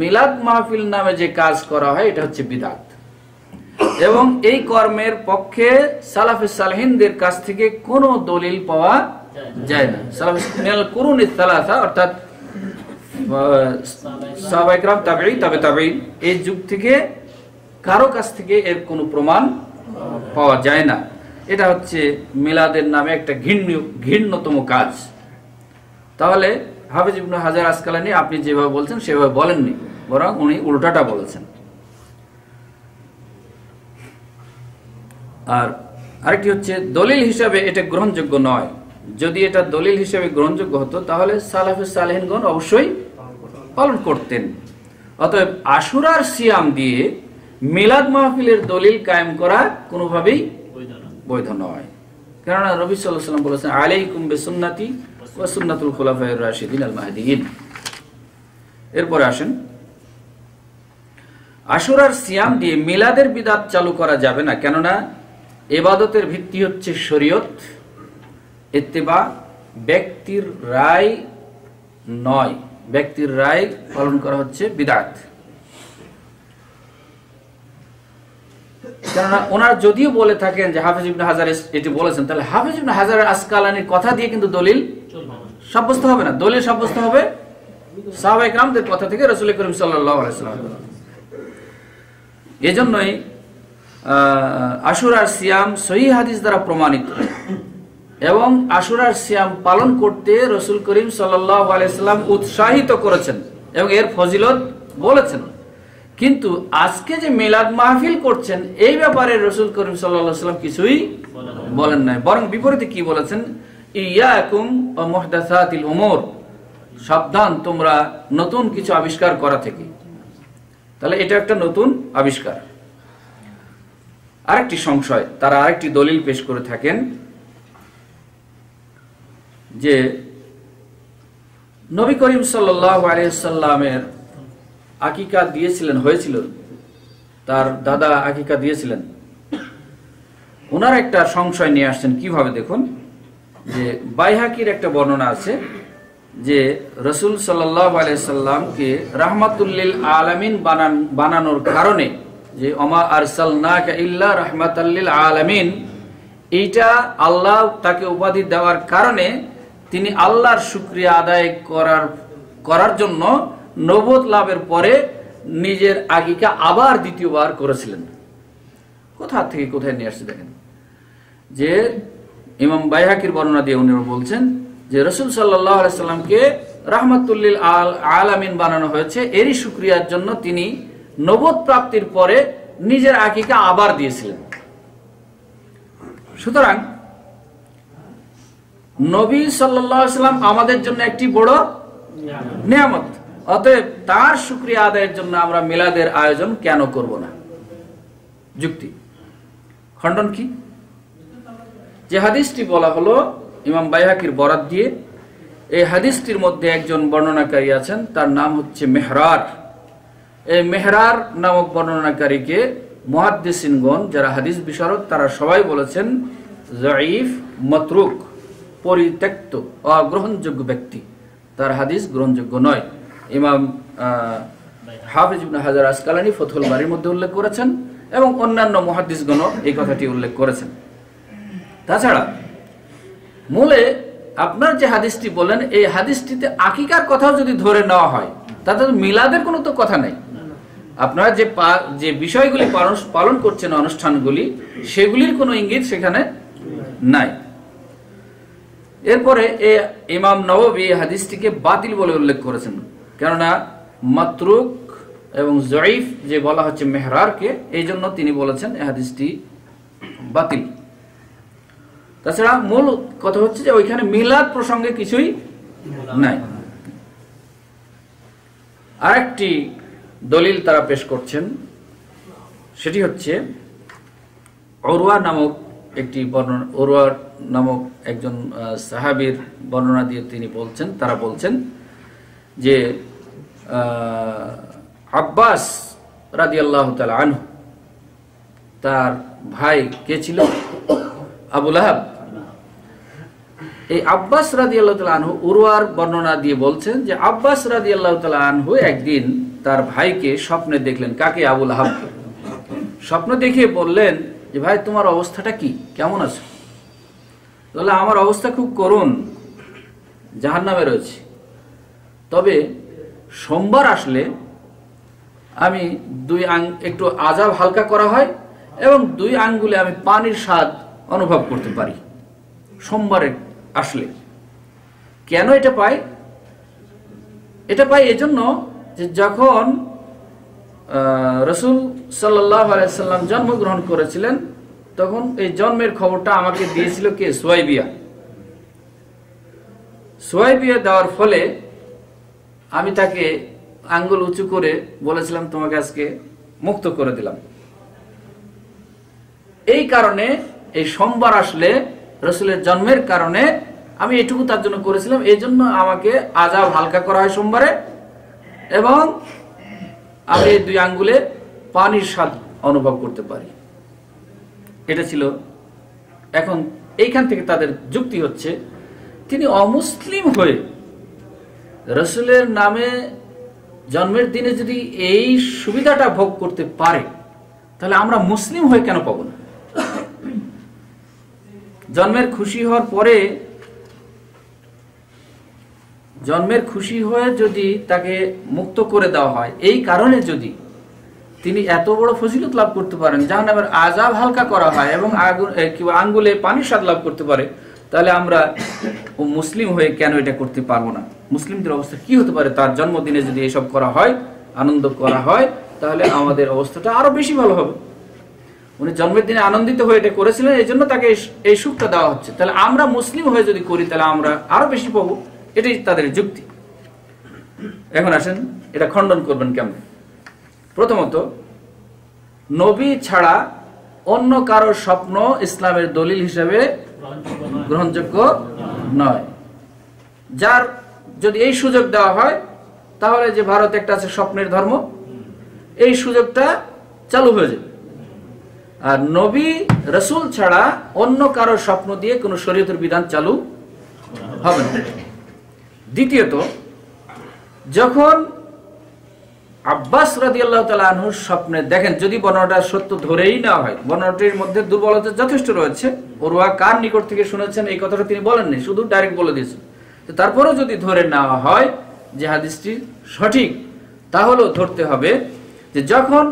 মিলাদ মাহফিল নামে যে কাজ করা হয়, এটা হচ্ছে বিদাত। এবং এই কর্মের পক্ষে সালাফে সালহিনদের কাছ থেকে কোনো দলিল পাওয়া যায় না। সালাফে মিনাল কুরুনি সালাসা, অর্থাৎ সাহাবাইকরাম তাবেই তবে তাবেই এই যুগ থেকে কারও কাছ থেকে এর কোনো প্রমাণ পাওয়া যায় না। এটা হচ্ছে মিলাদের নামে একটা ঘৃণ্য ঘৃণ্যতম কাজ। তাহলে হাফিজ ইবনে হাজার আসকালানি আপনি যেভাবে বলছেন, সেভাবে বলেননি, বরং উনি উল্টাটা বলেছেন। আর আরেকটি হচ্ছে, দলিল হিসাবে এটা গ্রহণযোগ্য নয়। যদি এটা দলিল হিসাবে গ্রহণযোগ্য হতো, তাহলে সালাফে সালেহিনগণ অবশ্যই পালন করতেন। অতএব আশুরার সিয়াম দিয়ে মিলাদ মাহফিলের দলিল কায়েম করা কোনোভাবেই বৈধ নয়। কেননা রবি সাল্লাম বলেছেন আলাইকুম বেসুন্নাতি সুন্নাতুল খুলাফায়ে রাশিদিন আল মাহদিয়িন এরপরে আসেন আশুরার সিয়াম দিয়ে মিলাদের বিদাত চালু করা যাবে না কেননা এবাদতের ভিত্তি হচ্ছে শরীয়ত। এত্তেবা ব্যক্তির রায় নয়। ব্যক্তির রায় পালন করা হচ্ছে বিদাত। কেননা ওনার যদিও বলে থাকেন যে হাফিজ ইবনে হাজার এটি বলেছেন তাহলে হাফিজ ইবনে হাজার আসকালানির কথা দিয়ে কিন্তু দলিল সাব্যস্ত হবে না। দলিল সাব্যস্ত হবে সাহাবাই রামদের কথা থেকে রসুল করিম সাল্লাহ এজন্যই আহ, আশুরার সিয়াম সহি হাদিস দ্বারা প্রমাণিত। এবং আশুরার সিয়াম পালন করতে রসুল করিম সাল্লাহ আলাইসাল্লাম উৎসাহিত করেছেন এবং এর ফজিলত বলেছেন। কিন্তু আজকে যে মিলাদ মাহফিল করছেন, এই ব্যাপারে রসুল করিম সাল্লাম কিছুই বলেন নাই। বরং বিপরীতে কি বলেছেন? সাবধান, তোমরা নতুন কিছু আবিষ্কার করা থেকে। তাহলে এটা একটা নতুন আবিষ্কার। আরেকটি সংশয়, তারা আরেকটি দলিল পেশ করে থাকেন যে নবী করিম সাল্লাহ আলিয়াল্লামের আকিকা দিয়েছিলেন, হয়েছিল। তার দাদা আকিকা দিয়েছিলেন। ওনার একটা সংশয় নিয়ে আসছেন, কীভাবে দেখুন? যে বাইহাকির একটা বর্ণনা আছে যে রসুল সাল্লাহ রাহমাতুল্লিল আলামিন বানান, বানানোর কারণে যে অমা আরসাল ইল্লা রহমাতাল্লিল আলামিন, এইটা আল্লাহ তাকে উপাধি দেওয়ার কারণে তিনি আল্লাহর শুক্রিয়া আদায় করার করার জন্য নবদ লাভের পরে নিজের আগিকা আবার দ্বিতীয়বার করেছিলেন। কোথা থেকে কোথায় নিয়ে আসছে দেখেন। যে ইমাম বাইহাকির বর্ণনা দিয়ে উনি বলছেন যে রসুল সাল্লাহ আলাইসাল্লামকে রাহমাতুল্লিল আল আলামিন বানানো হয়েছে। এরই শুক্রিয়ার জন্য তিনি নবদ প্রাপ্তির পরে নিজের আকিকা আবার দিয়েছিলেন। সুতরাং নবী সাল্লাম আমাদের জন্য একটি বড় নিয়ামত। অতএব তার শুক্রিয়া আদায়ের জন্য আমরা মিলাদের আয়োজন কেন করব না? যুক্তি। খণ্ডন কি? যে হাদিসটি বলা হলো, ইমাম বাইহাকির বরাত দিয়ে, এই হাদিসটির মধ্যে একজন বর্ণনাকারী আছেন, তার নাম হচ্ছে মেহরার। এই মেহরার নামক বর্ণনাকারীকে মহাদ্দেসিনগণ, যারা হাদিস বিশারদ, তারা সবাই বলেছেন জয়ীফ মতরুক, পরিত্যক্ত, অগ্রহণযোগ্য ব্যক্তি। তার হাদিস গ্রহণযোগ্য নয়। ইমাম হাফিজ হাজার আসকালানি ফতুল বাড়ির মধ্যে উল্লেখ করেছেন এবং অন্যান্য মহাদিসগণও এই কথাটি উল্লেখ করেছেন। তাছাড়া মূলে আপনার যে হাদিসটি বলেন, এই হাদিসটিতে আকিকার কথাও যদি ধরে নেওয়া হয়, তাতে মিলাদের কোনো তো কথা নাই। আপনারা যে যে বিষয়গুলি পালন করছেন অনুষ্ঠানগুলি, সেগুলির কোনো ইঙ্গিত সেখানে নাই। এরপরে এ ইমাম নববী হাদিসটিকে বাতিল বলে উল্লেখ করেছেন। কেননা মাতরুক এবং জয়ীফ যে বলা হচ্ছে মেহরারকে এই জন্য তিনি বলেছেন হাদিসটি বাতিল। তাছাড়া মূল কথা হচ্ছে যে ওইখানে মিলাদ প্রসঙ্গে কিছুই নাই। আরেকটি দলিল তারা পেশ করছেন, সেটি হচ্ছে অরুয়া নামক একটি বর্ণনা অরুয়া নামক একজন সাহাবীর বর্ণনা দিয়ে তিনি বলছেন, তারা বলছেন যে আব্বাস রাদিয়াল্লাহু তাআলা আনহু, তার ভাই কে ছিল? আবুল আহাব এই আব্বাস রাদি আল্লাহ আনহু উরওয়ার বর্ণনা দিয়ে বলছেন যে, আব্বাস রাদি আল্লাহ আনহু একদিন তার ভাইকে স্বপ্নে দেখলেন। কাকে? আবুল আহাব স্বপ্ন দেখে বললেন যে, ভাই, তোমার অবস্থাটা কি? কেমন আছো? বললে আমার অবস্থা খুব করুণ। জাহান নামে রয়েছে। তবে সোমবার আসলে আমি দুই আং একটু আজাব হালকা করা হয় এবং দুই আঙ্গুলে আমি পানির স্বাদ অনুভব করতে পারি। সোমবারে আসলে। কেন এটা পাই? এটা পাই এজন্য যে যখন রসুল সাল্লাহ আলাইসাল্লাম জন্মগ্রহণ করেছিলেন, তখন এই জন্মের খবরটা আমাকে দিয়েছিল কে? সোয়াইবিয়া। সোয়াইবিয়া দেওয়ার ফলে আমি তাকে আঙ্গুল উঁচু করে বলেছিলাম, তোমাকে আজকে মুক্ত করে দিলাম। এই কারণে, এই সোমবার আসলে রসুলের জন্মের কারণে আমি এটুকু তার জন্য করেছিলাম। এই জন্য আমাকে আজাব হালকা করা হয় সোমবারে এবং আমি এই দুই আঙ্গুলে পানির স্বাদ অনুভব করতে পারি। এটা ছিল এখন এইখান থেকে তাদের যুক্তি হচ্ছে, তিনি অমুসলিম হয়ে রসুলের নামে জন্মের দিনে যদি এই সুবিধাটা ভোগ করতে পারে, তাহলে আমরা মুসলিম হয়ে কেন পাবো না? জন্মের খুশি হওয়ার পরে, জন্মের খুশি হয়ে যদি তাকে মুক্ত করে দেওয়া হয়, এই কারণে যদি তিনি এত বড় ফজিলত লাভ করতে পারেন যার নামের আজাব হালকা করা হয় এবং আঙ্গুলে পানির স্বাদ লাভ করতে পারে তাহলে আমরা মুসলিম হয়ে কেন এটা করতে পারব না? মুসলিমদের অবস্থা কি হতে পারে? তার জন্মদিনে যদি এসব করা হয়, আনন্দ করা হয়, তাহলে আমাদের অবস্থাটা আরও বেশি ভালো হবে। উনি জন্মের দিনে আনন্দিত হয়ে এটা করেছিলেন এই জন্য তাকে এই- এই সুখটা দেওয়া হচ্ছে। তাহলে আমরা মুসলিম হয়ে যদি করি, তাহলে আমরা আরও বেশি পাবো। এটাই তাদের যুক্তি। এখন আসেন, এটা খণ্ডন করবেন কেমন? প্রথমত, নবী ছাড়া অন্য কারও স্বপ্ন ইসলামের দলিল হিসেবে গ্রহণযোগ্য নয়। যার যদি এই সুযোগ দেওয়া হয়, তাহলে যে ভারত একটা আছে স্বপ্নের ধর্ম, এই সুযোগটা চালু হয়ে যাবে। আর নবী রসুল ছাড়া অন্য কারও স্বপ্ন দিয়ে কোনো শরীয়তের বিধান চালু হবে না। দ্বিতীয়ত, যখন আব্বাস রাজি আল্লাহ আনহুর স্বপ্নে দেখেন, যদি বর্ণনাটা সত্য ধরেই না হয়, বর্ণনাটির মধ্যে দুর্বলতা যথেষ্ট রয়েছে। ওরুয়া কার নিকট থেকে শুনেছেন, এই কথাটা তিনি বলেননি, শুধু ডাইরেক্ট বলে দিয়েছেন। তারপরেও যদি ধরে নেওয়া হয় যে হাদিসটি সঠিক, তাহলেও ধরতে হবে যে যখন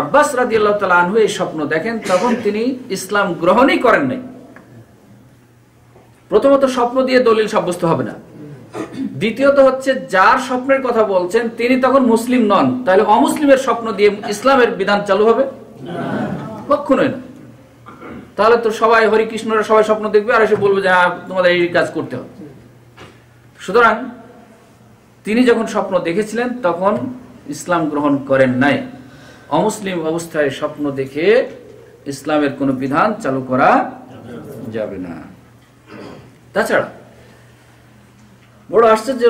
আব্বাস রাজি আল্লাহ আনহু এই স্বপ্ন দেখেন, তখন তিনি ইসলাম গ্রহণই করেন নাই। প্রথমত স্বপ্ন দিয়ে দলিল সাব্যস্ত হবে না। দ্বিতীয়ত হচ্ছে, যার স্বপ্নের কথা বলছেন, তিনি তখন মুসলিম নন। তাহলে অমুসলিমের স্বপ্ন দিয়ে ইসলামের বিধান চালু হবে? কখনোই না। তাহলে তো সবাই হরিকৃষ্ণরা সবাই স্বপ্ন দেখবে আর এসে বলবে যে হ্যাঁ তোমাদের এই কাজ করতে হবে। সুতরাং, তিনি যখন স্বপ্ন দেখেছিলেন, তখন ইসলাম গ্রহণ করেন নাই। অমুসলিম অবস্থায় স্বপ্ন দেখে ইসলামের কোনো বিধান চালু করা যাবে না। তাছাড়া বড় আশ্চর্য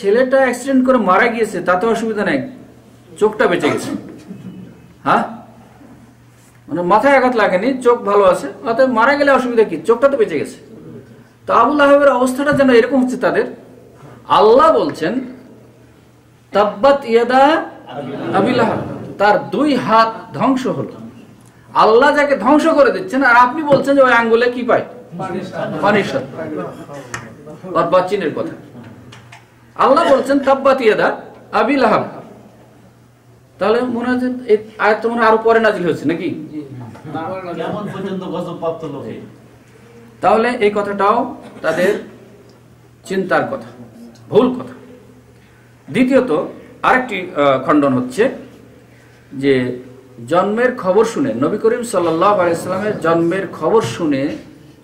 ছেলেটা অ্যাক্সিডেন্ট করে মারা গিয়েছে তাতে অসুবিধা নেই। চোখটা বেঁচে গেছে। হ্যাঁ? মানে মাথায় আঘাত লাগেনি, চোখ ভালো আছে, অতএব মারা গেলে অসুবিধা কি? চোখটা তো বেঁচে গেছে। তো আবুল আহবের অবস্থাটা যেন এরকম হচ্ছে তাদের। আল্লাহ বলছেন, তাব্বাত ইয়াদা আবিল তার দুই হাত ধ্বংস হলো। আল্লাহ যাকে ধ্বংস করে দিচ্ছেন, আর আপনি বলছেন যে ওই আঙ্গুলে কি পায়? পানির স্বাদ। আর কথা। আল্লাহ বলছেন আবিল আহাব তাহলে মনে হচ্ছে আয়াত তো মনে আরও পরে নাজিল হয়েছে নাকি? তাহলে এই কথাটাও তাদের চিন্তার কথা ভুল কথা। দ্বিতীয়ত আরেকটি খণ্ডন হচ্ছে যে জন্মের খবর শুনে নবী করিম সাল্লাহ জন্মের খবর শুনে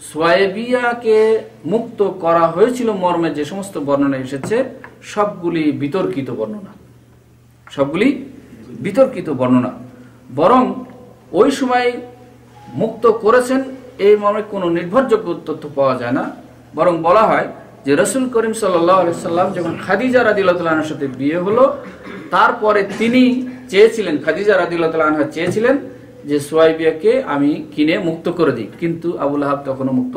সোয়াইবিয়াকে মুক্ত করা হয়েছিল মর্মে যে সমস্ত বর্ণনা এসেছে সবগুলি বিতর্কিত বর্ণনা। সবগুলি বিতর্কিত বর্ণনা। বরং ওই সময় মুক্ত করেছেন এই মর্মে কোনো নির্ভরযোগ্য তথ্য পাওয়া যায় না। বরং বলা হয় যে রসুল করিম সাল্লাম যখন খাদিজা রাদিল্লাহর সাথে বিয়ে হলো তারপরে তিনি চেয়েছিলেন খাদিজা রাদিল্লাহ চেয়েছিলেন যে সোয়াইবিয়াকে আমি কিনে মুক্ত করে দিই। কিন্তু আবুল আহাব তখনও মুক্ত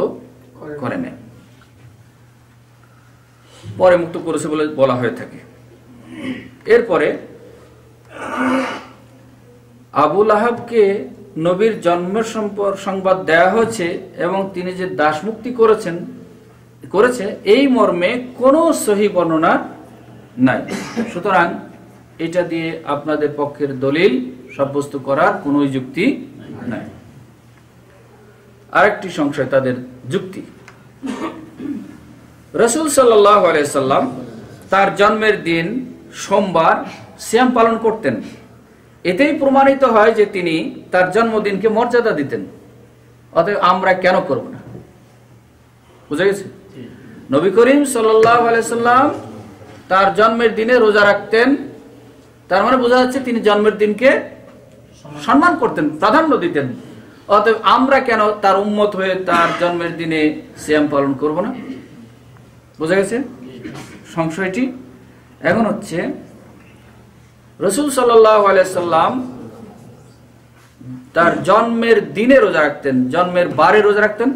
করে নেয় পরে মুক্ত করেছে বলে বলা হয়ে থাকে। এরপরে আবুল আহাবকে নবীর জন্ম সম্পর্ক সংবাদ দেয়া হয়েছে এবং তিনি যে দাস মুক্তি করেছেন, করেছে, এই মর্মে কোনো সহি বর্ণনা নাই। সুতরাং এটা দিয়ে আপনাদের পক্ষের দলিল সাব্যস্ত করার কোনো যুক্তি নাই। আরেকটি সংশয়, তাদের যুক্তি। রসুল সাল্লাম তার জন্মের দিন সোমবার শ্যাম পালন করতেন। এতেই প্রমাণিত হয় যে তিনি তার জন্মদিনকে মর্যাদা দিতেন। অতএব আমরা কেন করব না? বুঝা গেছে? নবী করিম সাল্লাম তার জন্মের দিনে রোজা রাখতেন। তার মানে বোঝা যাচ্ছে তিনি জন্মের দিনকে সম্মান করতেন, প্রাধান্য দিতেন। অতএব আমরা কেন তার উন্মত হয়ে তার জন্মের দিনে শ্যাম পালন করব না? বোঝা গেছে? সংশয়টি এখন হচ্ছে রসুল সাল্লাম তার জন্মের দিনে রোজা রাখতেন। জন্মের বারে রোজা রাখতেন?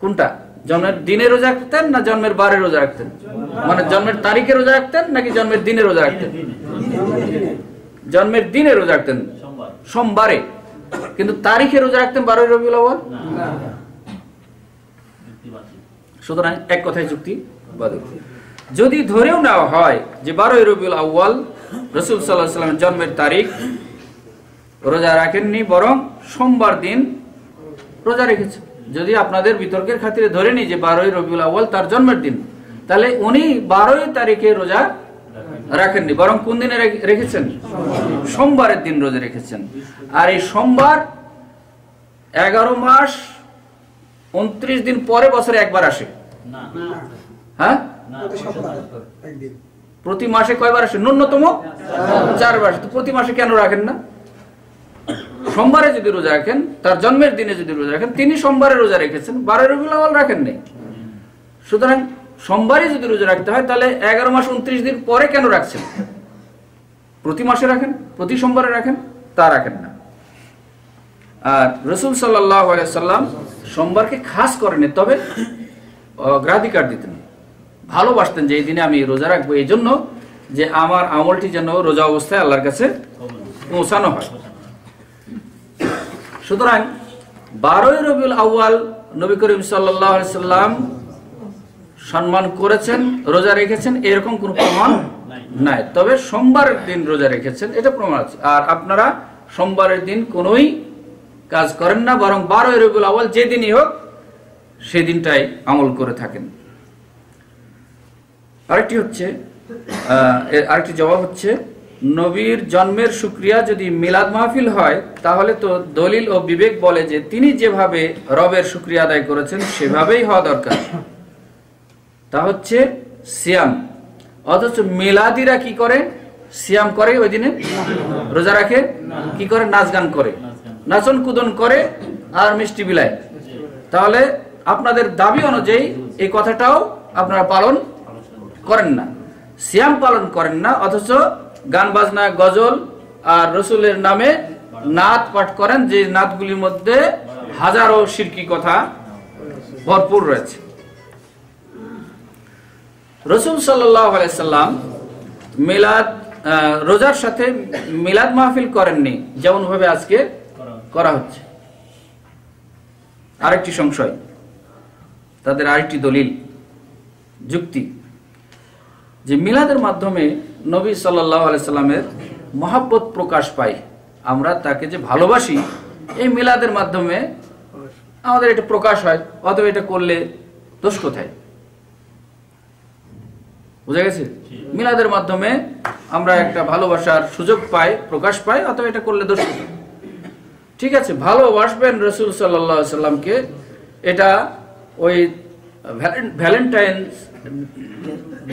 কোনটা? জন্মের দিনে রোজা রাখতেন না জন্মের বারে রোজা রাখতেন? মানে জন্মের তারিখে রোজা রাখতেন নাকি জন্মের দিনে রোজা রাখতেন? জন্মের দিনে রোজা রাখতেন। সোমবারে। কিন্তু তারিখে রোজা রাখতেন বারোই রবিউল ব্যক্তিবাচী সুতরাং এক কথায় যুক্তি যদি ধরেও নেওয়া হয় যে বারোই রবিউল আউয়াল রসুল সাল্লাহ সাল্লামের জন্মের তারিখ, রোজা রাখেননি, বরং সোমবার দিন রোজা রেখেছে। যদি আপনাদের বিতর্কের খাতিরে ধরে নি যে বারোই রবিউল আউয়াল তার জন্মের দিন, তাহলে উনি বারোই তারিখে রোজা রাখেননি, বরং কোন দিনে রেখে- রেখেছেন? সোমবারের দিন রোজা রেখেছেন। আর এই সোমবার এগারো মাস উনত্রিশ দিন পরে বছরে একবার আসে। হ্যাঁ? প্রতি মাসে কয়বার আসে? ন্যূনতম চারবার। আসে। প্রতি মাসে কেন রাখেন না? সোমবারে যদি রোজা রাখেন তার জন্মের দিনে যদি রোজা রাখেন তিনি সোমবারে রোজা রেখেছেন বারো রবিউল আউয়াল রাখেন নাই। সুতরাং সোমবারে যদি রোজা রাখতে হয় তাহলে এগারো মাস উনত্রিশ দিন পরে কেন রাখছেন? প্রতি মাসে রাখেন? প্রতি সোমবারে রাখেন? তা রাখেন না। আর রসুল সাল্লাহ সাল্লাম সোমবারকে খাস করেনি তবে অগ্রাধিকার দিতেন। ভালোবাসতেন যে এই দিনে আমি রোজা রাখব, এই জন্য যে আমার আমলটি যেন রোজা অবস্থায় আল্লাহর কাছে পৌঁছানো হয়। সুতরাং বারোই রবিউল আউয়াল নবী করিম সাল্লাম সম্মান করেছেন, রোজা রেখেছেন, এরকম কোনো প্রমাণ নাই। তবে সোমবারের দিন রোজা রেখেছেন, এটা প্রমাণ আছে। আর আপনারা সোমবারের দিন কোনোই কাজ করেন না, বরং বারোই রবিউল আউয়াল যেদিনই হোক সেদিনটাই আমল করে থাকেন। আরেকটি হচ্ছে আরেকটি জবাব হচ্ছে, নবীর জন্মের সুক্রিয়া যদি মিলাদ মাহফিল হয়, তাহলে তো দলিল ও বিবেক বলে যে তিনি যেভাবে রবের সুক্রিয়া আদায় করেছেন, সেভাবেই হওয়া দরকার। তা হচ্ছে সিয়াম। অথচ মিলাদিরা কি করে? সিয়াম করে ওই দিনে? রোজা রাখে? কি করে? নাচ গান করে। নাচন কুদন করে আর মিষ্টি বিলায়। তাহলে আপনাদের দাবি অনুযায়ী এই কথাটাও আপনারা পালন করেন না। সিয়াম পালন করেন না, অথচ গান, বাজনা, গজল আর রসুলের নামে নাত পাঠ করেন, যে নাতগুলির মধ্যে হাজারো শিরকি কথা ভরপুর রয়েছে। রসুল সাল্লাম মিলাদ রোজার সাথে মিলাদ মাহফিল করেননি যেমন ভাবে আজকে করা হচ্ছে। আরেকটি সংশয়, তাদের আরেকটি দলিল, যুক্তি, যে মিলাদের মাধ্যমে নবী সাল্লাহ সাল্লামের মহাব্বত প্রকাশ পাই। আমরা তাকে যে ভালোবাসি, এই মিলাদের মাধ্যমে আমাদের এটা প্রকাশ হয়, অথবা এটা করলে দোষ কোথায়? বুঝা গেছে? মিলাদের মাধ্যমে আমরা একটা ভালোবাসার সুযোগ পাই, প্রকাশ পাই, অথবা এটা করলে দোষ কোথায়? ঠিক আছে ভালোবাসবেন রসুল সাল্লাহ সাল্লামকে। এটা ওই ভ্যালেন্টাইন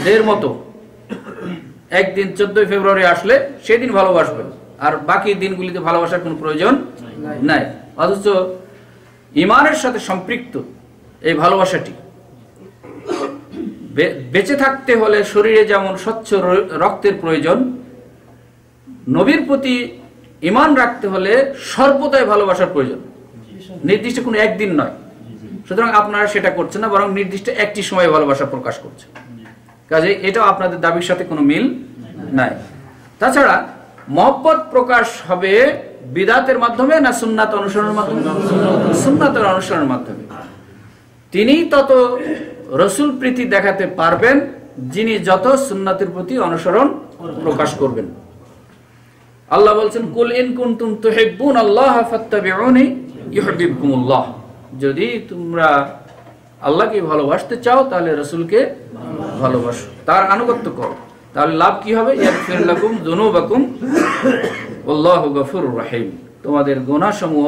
ডের মতো। একদিন চোদ্দই ফেব্রুয়ারি আসলে সেদিন ভালোবাসবেন আর বাকি দিনগুলিতে ভালোবাসার কোনো প্রয়োজন নাই। অথচ ইমানের সাথে সম্পৃক্ত এই ভালোবাসাটি। বেঁচে থাকতে হলে শরীরে যেমন স্বচ্ছ রক্তের প্রয়োজন নবীর প্রতি ইমান রাখতে হলে সর্বদাই ভালোবাসার প্রয়োজন। নির্দিষ্ট কোনো একদিন নয়। সুতরাং আপনারা সেটা করছেন না, বরং নির্দিষ্ট একটি সময় ভালোবাসা প্রকাশ করছে কাজে এটাও আপনাদের দাবির সাথে কোনো মিল নাই। তাছাড়া মহব্বত প্রকাশ হবে বিদাতের মাধ্যমে না সুন্নাত অনুসরণের মাধ্যমে? সুন্নাতের অনুসরণের মাধ্যমে। তিনি তত রসুল প্রীতি দেখাতে পারবেন যিনি যত সুন্নাতের প্রতি অনুসরণ প্রকাশ করবেন। আল্লাহ বলছেন, কুল ইন কুনতুম তুহিব্বুন আল্লাহ ফাত্তাবিউনি ইউহিব্বুকুমুল্লাহ। যদি তোমরা আল্লাহকে ভালোবাসতে চাও, তাহলে রসুলকে ভালোবাসো। তার আনুগত্য করো। তাহলে লাভ কি হবে? ইয়াগফির লাকুম যুনুবাকুম। আল্লাহু গফুরুর রহিম। তোমাদের গুনাহসমূহ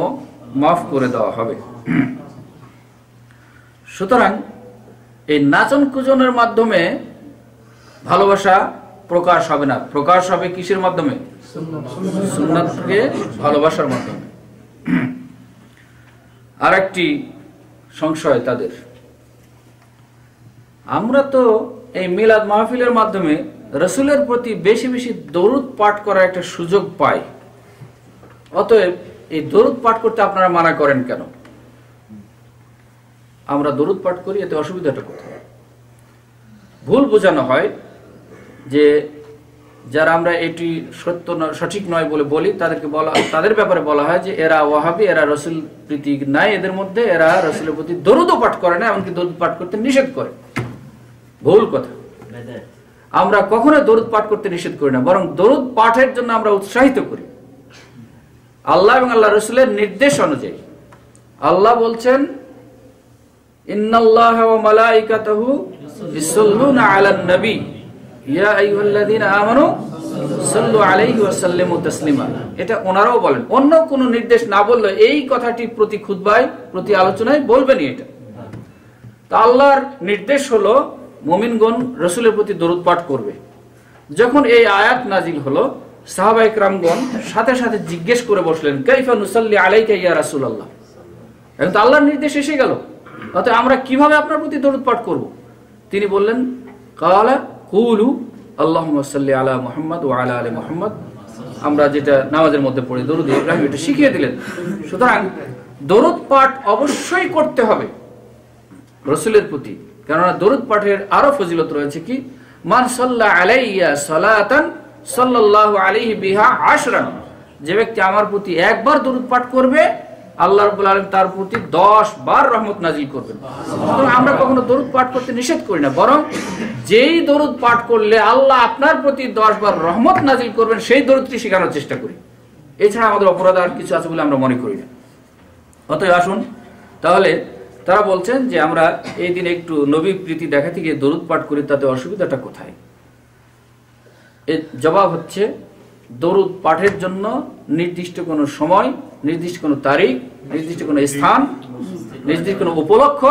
মাফ করে দেওয়া হবে। সুতরাং এই নাচন কুজনের মাধ্যমে ভালোবাসা প্রকাশ হবে না। প্রকাশ হবে কিসের মাধ্যমে? সুন্নাতকে ভালোবাসার মাধ্যমে। আর একটি সংশয় তাদের। আমরা তো এই মিলাদ মাহফিলের মাধ্যমে রসুলের প্রতি বেশি বেশি দরুদ পাঠ করার একটা সুযোগ পাই। অতএব এই দরুদ পাঠ করতে আপনারা মানা করেন কেন? আমরা দরুদ পাঠ করি, এতে অসুবিধাটা কোথায়? ভুল বোঝানো হয় যে যারা আমরা এটি সত্য সঠিক নয় বলে বলি, তাদেরকে বলা, তাদের ব্যাপারে বলা হয় যে এরা ওয়াহাবি, এরা রসুল প্রীতি নাই, এদের মধ্যে এরা রসুলের প্রতি দরুদও পাঠ করে না, এমনকি দরুদ পাঠ করতে নিষেধ করে। ভুল কথা। আমরা কখনো দরুদ পাঠ করতে নিষেধ করি না, বরং দরুদ পাঠের জন্য আমরা উৎসাহিত করি। আল্লাহ এবং আল্লাহ রসুলের নির্দেশ অনুযায়ী। আল্লাহ বলছেন, ইন্নাল্লাহ ওয়া মালাইকাতাহু ইউসাল্লুনা আলান নবী। ইয়া সাল্লু আলাইহি ওয়া সাল্লিমু তাসলিমা। এটা ওনারাও বলেন। অন্য কোন নির্দেশ না বললে এই কথাটি প্রতি খুতবায়, প্রতি আলোচনায় বলবেনই এটা। তা আল্লাহর নির্দেশ হলো মুমিনগণ রসুলের প্রতি দরুদ পাঠ করবে। যখন এই আয়াত নাজিল হলো, সাহাবা ইকরামগণ সাথে সাথে জিজ্ঞেস করে বসলেন, কাইফা নুসাল্লি আলাইকা ইয়া রাসূলুল্লাহ? এখন তো আল্লাহর নির্দেশ এসে গেল। অতএব আমরা কীভাবে আপনার প্রতি দরুদ পাঠ করব? তিনি বললেন, কালা কুলু আল্লাহুম্মা সাল্লি আলা মুহাম্মদ ওয়া আলা আলি মুহাম্মদ। আমরা যেটা নামাজের মধ্যে পড়ি, দরুদ ইব্রাহিম এটা শিখিয়ে দিলেন। সুতরাং দরুদ পাঠ অবশ্যই করতে হবে রসুলের প্রতি। কেননা দরুদ পাঠের আরও ফজিলত রয়েছে কি? মান সাল্লা আলাইয়া সালাতান সাল্লাল্লাহু আলাইহি বিহা আশরান। যে ব্যক্তি আমার প্রতি একবার দরুদ পাঠ করবে আল্লাহ রাব্বুল আলামিন তার প্রতি 10 বার রহমত নাজিল করবেন। আমরা কখনো দরুদ পাঠ করতে নিষেধ করি না, বরং যেই দরুদ পাঠ করলে আল্লাহ আপনার প্রতি 10 বার রহমত নাজিল করবেন, সেই দরুদটি শেখানোর চেষ্টা করি। এছাড়া আমাদের অপরাধ আর কিছু আছে বলে আমরা মনে করি না। অতএব আসুন, তাহলে তারা বলছেন যে আমরা এই দিন একটু নবী প্রীতি দেখাতে গিয়ে দরুদ পাঠ করি, তাতে অসুবিধাটা কোথায়? এর জবাব হচ্ছে, দরুদ পাঠের জন্য নির্দিষ্ট কোনো সময় নির্দিষ্ট কোনো তারিখ, নির্দিষ্ট কোনো স্থান, নির্দিষ্ট কোনো উপলক্ষ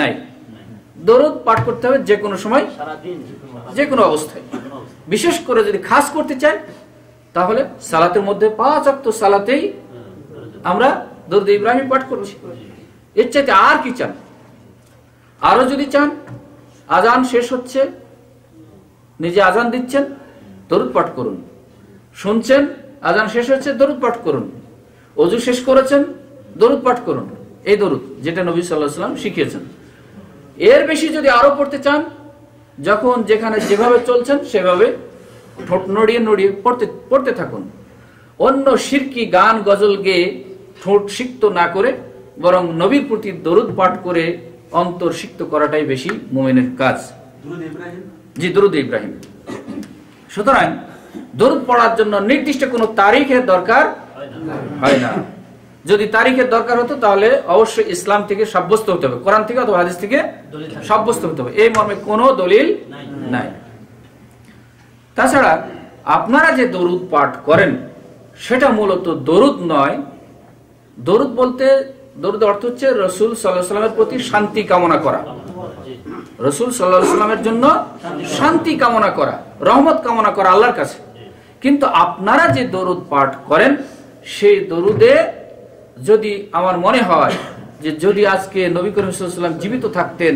নাই। দরুদ পাঠ করতে হবে যে কোনো সময়, যে কোনো অবস্থায়। বিশেষ করে যদি খাস করতে চাই, তাহলে সালাতের মধ্যে পাঁচ অক্ত সালাতেই আমরা দরুদ ইব্রাহিম পাঠ করছি। এর চাইতে আর কি চান? আরও যদি চান, আজান শেষ হচ্ছে, নিজে আজান দিচ্ছেন, দরুদ পাঠ করুন। শুনছেন, আজান শেষ হচ্ছে, দরুদ পাঠ করুন। অজু শেষ করেছেন দরুদ পাঠ করুন। এই দরুদ যেটা নবী সাল্লাহ সাল্লাম শিখিয়েছেন। এর বেশি যদি আরও পড়তে চান যখন যেখানে যেভাবে চলছেন সেভাবে ঠোঁট নড়িয়ে নড়িয়ে পড়তে পড়তে থাকুন। অন্য শিরকি গান গজল গেয়ে ঠোঁট সিক্ত না করে বরং নবীর প্রতি দরুদ পাঠ করে অন্তর সিক্ত করাটাই বেশি মোমেনের কাজ। জি দরুদ ইব্রাহিম। সুতরাং দরুদ পড়ার জন্য নির্দিষ্ট কোনো তারিখের দরকার হয় না। যদি তারিখের দরকার হতো তাহলে অবশ্যই ইসলাম থেকে সাব্যস্ত হতে হবে। কোরআন থেকে অথবা হাদিস থেকে সাব্যস্ত হতে হবে। এই মর্মে কোনো দলিল নাই। তাছাড়া আপনারা যে দরুদ পাঠ করেন সেটা মূলত দরুদ নয়। দরুদ বলতে দরুদ অর্থ হচ্ছে রসুল সাল্লাহ সাল্লামের প্রতি শান্তি কামনা করা। রসুল সাল্লাহ সাল্লামের জন্য শান্তি কামনা করা রহমত কামনা করা আল্লাহর কাছে। কিন্তু আপনারা যে দরুদ পাঠ করেন সেই দরুদে যদি আমার মনে হয় যে যদি আজকে নবী করিমসাল্লাম জীবিত থাকতেন,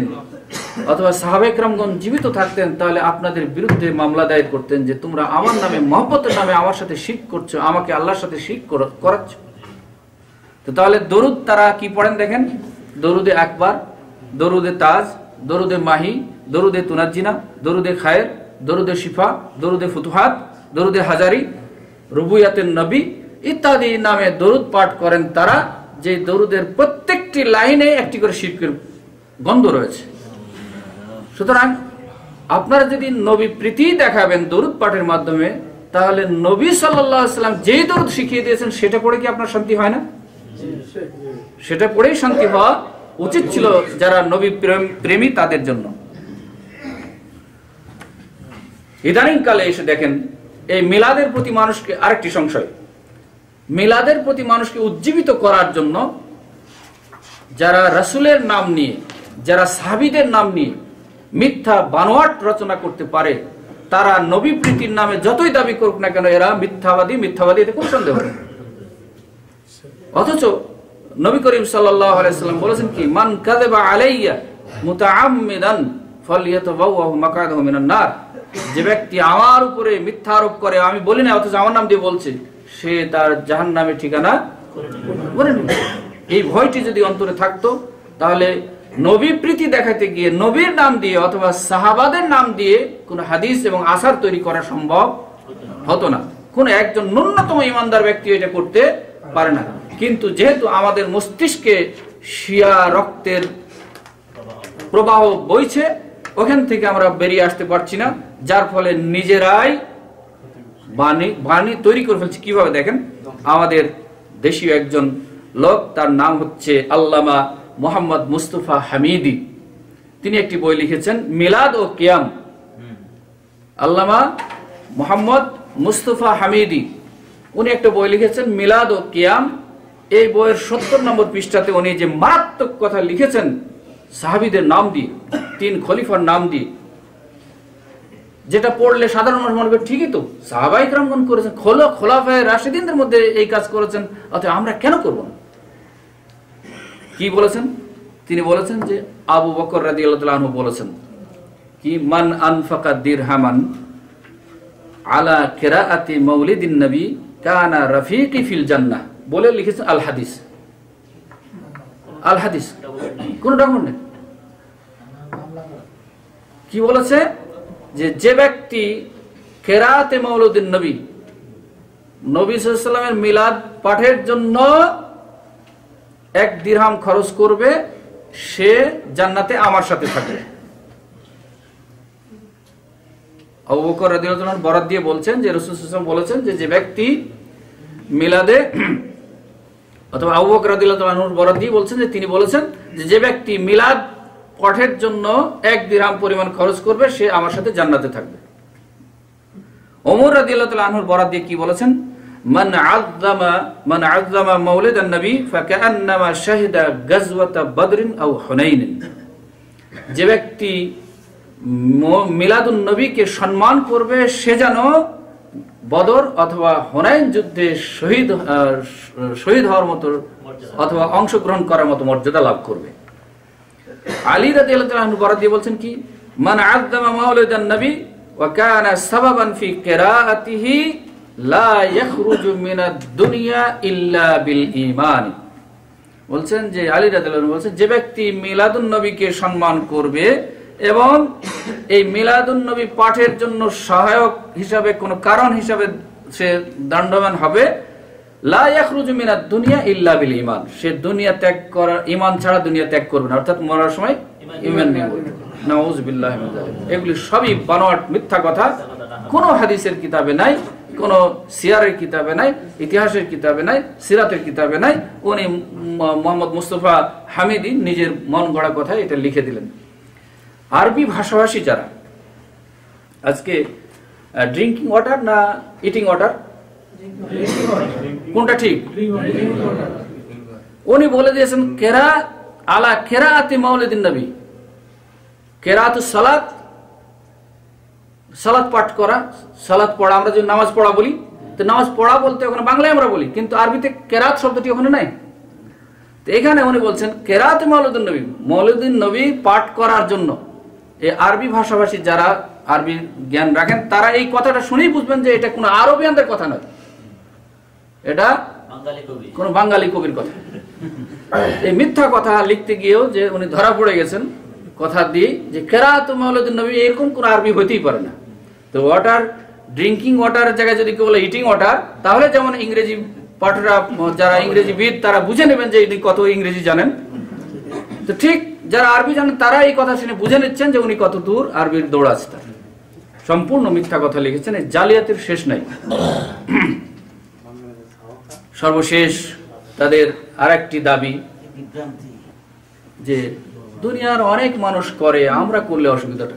অথবা সাহাবেক রামগণ জীবিত থাকতেন, তাহলে আপনাদের বিরুদ্ধে মামলা দায়ের করতেন যে তোমরা আমার নামে, মহব্বতের নামে আমার সাথে শিখ করছ, আমাকে আল্লাহর সাথে শিখ করাচ্ছ। তো তাহলে দরুদ তারা কি পড়েন দেখেন? দরুদে আকবার, দরুদে তাজ, দরুদে মাহি, দরুদে তুনাজিনা দরুদে খায়ের, দরুদে শিফা, দরুদে ফুতুহাত, দরুদে হাজারি, রুবুয়াতের নবী ইত্যাদি নামে দরুদ পাঠ করেন তারা যে দরুদের প্রত্যেকটি লাইনে একটি করে শিল্পের গন্ধ রয়েছে। সুতরাং আপনারা যদি নবী প্রীতি দেখাবেন দরুদ পাঠের মাধ্যমে, তাহলে নবী সাল্লাম যেই দরুদ শিখিয়ে দিয়েছেন, সেটা পড়ে কি আপনার শান্তি হয় না? সেটা পড়েই শান্তি হওয়া উচিত ছিল যারা নবী প্রেম তাদের জন্য। ইদানিং কালে এসে দেখেন, এই মিলাদের প্রতি মানুষকে আরেকটি সংশয়। মিলাদের প্রতি মানুষকে উজ্জীবিত করার জন্য যারা রাসূলের নাম নিয়ে, যারা সাহাবীদের নাম নিয়ে মিথ্যা বানোয়াট রচনা করতে পারে, তারা নবী প্রীতির নামে যতই দাবি করুক না কেন এরা মিথ্যাবাদী মিথ্যাবাদী এতে কোনো সন্দেহ অথচ নবী করিম সাল্লাম বলেছেন কি, মান কাযাবা আলাইয়া মুতাআম্মিদান ফালইয়াতাবাওয়াহু মাকআদাহু মিনান নার। যে ব্যক্তি আমার উপরে মিথ্যা আরোপ করে, আমি বলি না, অথচ আমার নাম দিয়ে বলছে। সে তার জাহান্নামের ঠিকানা বলে নেবে। এই ভয়টি যদি অন্তরে থাকতো, তাহলে নবী প্রীতি দেখাতে গিয়ে, নবীর নাম দিয়ে অথবা সাহাবাদের নাম দিয়ে কোন হাদিস এবং আসার তৈরি করা সম্ভব হতো না। কোন একজন ন্যূনতম ইমানদার ব্যক্তি এটা করতে পারে না। কিন্তু যেহেতু আমাদের মস্তিষ্কে শিয়া রক্তের প্রবাহ বইছে, ওখান থেকে আমরা বেরিয়ে আসতে পারছি না, যার ফলে নিজেরাই বাণী বাণী তৈরি করে ফেলছে। কীভাবে দেখেন? আমাদের দেশীয় একজন লোক, তার নাম হচ্ছে আল্লামা মোহাম্মদ মুস্তফা হামিদি। তিনি একটি বই লিখেছেন, মিলাদ ও কিয়াম। আল্লামা মোহাম্মদ মুস্তফা হামিদি। উনি একটা বই লিখেছেন, মিলাদ ও কিয়াম। এই বইয়ের সত্তর নম্বর পৃষ্ঠাতে উনি যে মারাত্মক কথা লিখেছেন, সাহাবিদের নাম দিয়ে, তিন খলিফার নাম দিয়ে যেটা পড়লে সাধারণ মানুষ মনে করে, ঠিকই তো, সাহাবাই ক্রমগণ করেছেন, খোলো, খোলাফায় রাশিদিনদের মধ্যে এই কাজ করেছেন অথবা আমরা কেন করব না? কি বলেছেন? তিনি বলেছেন যে, আবু বকর রাদি আল্লাহ বলেছেন কি, মান আনফাকা দিরহামান আলা কেরাআতি মৌলিদিন নবী কানা রফিকি ফিল জান্নাহ। বলে লিখেছেন আল হাদিস। আল হাদিস। কোন ডকুমেন্ট নেই। কি বলেছে? যে যে ব্যক্তি কেরাতে মৌলুদ্দিন নবী নবী সাল্লামের মিলাদ পাঠের জন্য এক দিরহাম খরচ করবে, সে জান্নাতে আমার সাথে থাকবে। আবু বকর রাদিয়াল্লাহু বরাত দিয়ে বলছেন যে রাসূল বলেছেন যে যে ব্যক্তি মিলাদে অথবা আবু বকর রাদিয়াল্লাহু বরাত দিয়ে বলছেন যে তিনি বলেছেন যে যে ব্যক্তি মিলাদ পাঠের জন্য এক দিরহাম পরিমাণ খরচ করবে, সে আমার সাথে জান্নাতে থাকবে। ওমর রাদিয়াল্লাহু আনহুর বরাত দিয়ে কি বলেছেন? মান যে ব্যক্তি মিলাদুন নবীকে সম্মান করবে, সে যেন বদর অথবা হুনাইন যুদ্ধে শহীদ শহীদ হওয়ার মতো, অথবা অংশগ্রহণ করার মতো মর্যাদা লাভ করবে। আলী তাআলা আনহু বরাত দিয়ে বলছেন কি? মান নবী কানা সাবাবান ফি কিরাআতিহি লা ইয়াখরুজু মিনাদ দুনিয়া ইল্লা বলছেন যে আলী বলছেন, যে ব্যক্তি মিলাদুন নবীকে সম্মান করবে এবং এই মিলাদুন নবী পাঠের জন্য সহায়ক হিসাবে কোনো কারণ হিসাবে সে দণ্ডবান হবে দুনিয়া সে দুনিয়া ত্যাগ করার, ঈমান ছাড়া দুনিয়া ত্যাগ অর্থাৎ মরার সময় নিয়ে নাউজ বিল্লাহি এগুলি সবই মিথ্যা কথা। হাদিসের কিতাবে নাই, কোনো সিয়ারের কিতাবে নাই, ইতিহাসের কিতাবে নাই, সিরাতের কিতাবে নাই। উনি মোহাম্মদ মুস্তফা হামিদি নিজের মন গড়া কথায় এটা লিখে দিলেন। আরবি ভাষাভাষী যারা, আজকে ড্রিঙ্কিং ওয়াটার না ইটিং ওয়াটার কোনটা ঠিক? উনি বলে দিয়েছেন, কেরা আলা কেরাআতি মাউলিদিন নবী। কেরাত সালাত সালাত পাঠ করা, সালাত পড়া, আমরা যে নামাজ পড়া বলি, তো নামাজ পড়া বলতে ওখানে বাংলায় আমরা বলি, কিন্তু আরবিতে কেরাত শব্দটি ওখানে নাই। তো এখানে উনি বলছেন কেরাত মৌলুদ্দিন নবী মৌলুদ্দিন নবী পাঠ করার জন্য। এই আরবি ভাষাভাষী যারা আরবি জ্ঞান রাখেন, তারা এই কথাটা শুনেই বুঝবেন যে এটা কোনো আরবিয়ানদের কথা নয়। এটা কবি। কোন বাঙালি কবির কথা। এই মিথ্যা কথা লিখতে গিয়েও যে উনি ধরা পড়ে গেছেন কথা দিয়ে যে কেরাত মাউলুদ্দিন নবী এরকম কোন আরবি হতেই পারে না। তো ওয়াটার ড্রিঙ্কিং ওয়াটারের জায়গায় যদি কেউ বলে ইটিং ওয়াটার তাহলে যেমন ইংরেজি পাঠরা যারা ইংরেজি বিদ তারা বুঝে নেবেন যে ইনি কত ইংরেজি জানেন। তো ঠিক যারা আরবি জানেন তারা এই কথা শুনে বুঝে নিচ্ছেন যে উনি কত দূর আরবির দৌড় আছে তার সম্পূর্ণ মিথ্যা কথা লিখেছেন এই জালিয়াতের শেষ নাই। সর্বশেষ তাদের আরেকটি দাবি যে দুনিয়ার অনেক মানুষ করে, আমরা করলে অসুবিধাটা?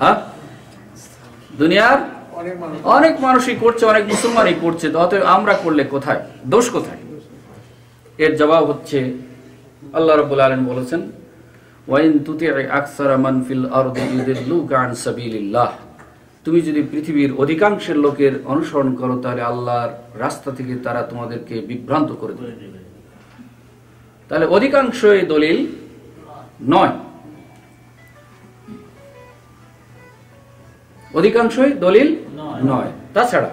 হ্যাঁ? দুনিয়ার অনেক মানুষই করছে, অনেক মুসলমানই করছে অতএব আমরা করলে কোথায়? দোষ কোথায়? এর জবাব হচ্ছে, আল্লাহ রাব্বুল আলামিন বলেছেন ওয়াইন তুতি আকসারা মান ফিল আরদি ইউদিল্লুকা আন সাবিলিল্লাহ। তুমি যদি পৃথিবীর অধিকাংশের লোকের অনুসরণ করো তাহলে আল্লাহর রাস্তা থেকে তারা তোমাদেরকে বিভ্রান্ত করে দেবে। তাহলে অধিকাংশই দলিল নয় অধিকাংশই দলিল। নয় তাছাড়া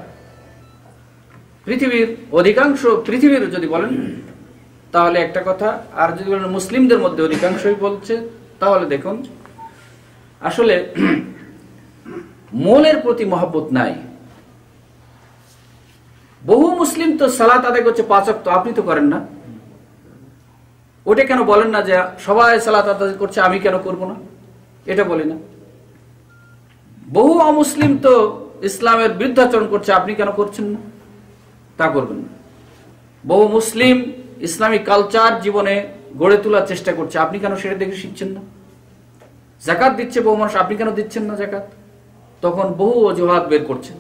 পৃথিবীর অধিকাংশ পৃথিবীর যদি বলেন তাহলে একটা কথা আর যদি বলেন মুসলিমদের মধ্যে অধিকাংশই বলছে তাহলে দেখুন আসলে মূলের প্রতি মহব্বত নাই। বহু মুসলিম তো সালাত আদায় করছে পাঁচ ওয়াক্ত, আপনি তো করেন না। ওটা কেন বলেন না যে সবাই সালাত আদায় করছে, আমি কেন করব না? এটা বলি না। বহু অমুসলিম তো ইসলামের বিরুদ্ধাচরণ করছে, আপনি কেন করছেন না? তা করবেন না। বহু মুসলিম ইসলামিক কালচার জীবনে গড়ে তোলার চেষ্টা করছে, আপনি কেন সেটা দেখে শিখছেন না? জাকাত দিচ্ছে বহু মানুষ, আপনি কেন দিচ্ছেন না জাকাত? তখন বহু অজুহাত বের করছেন।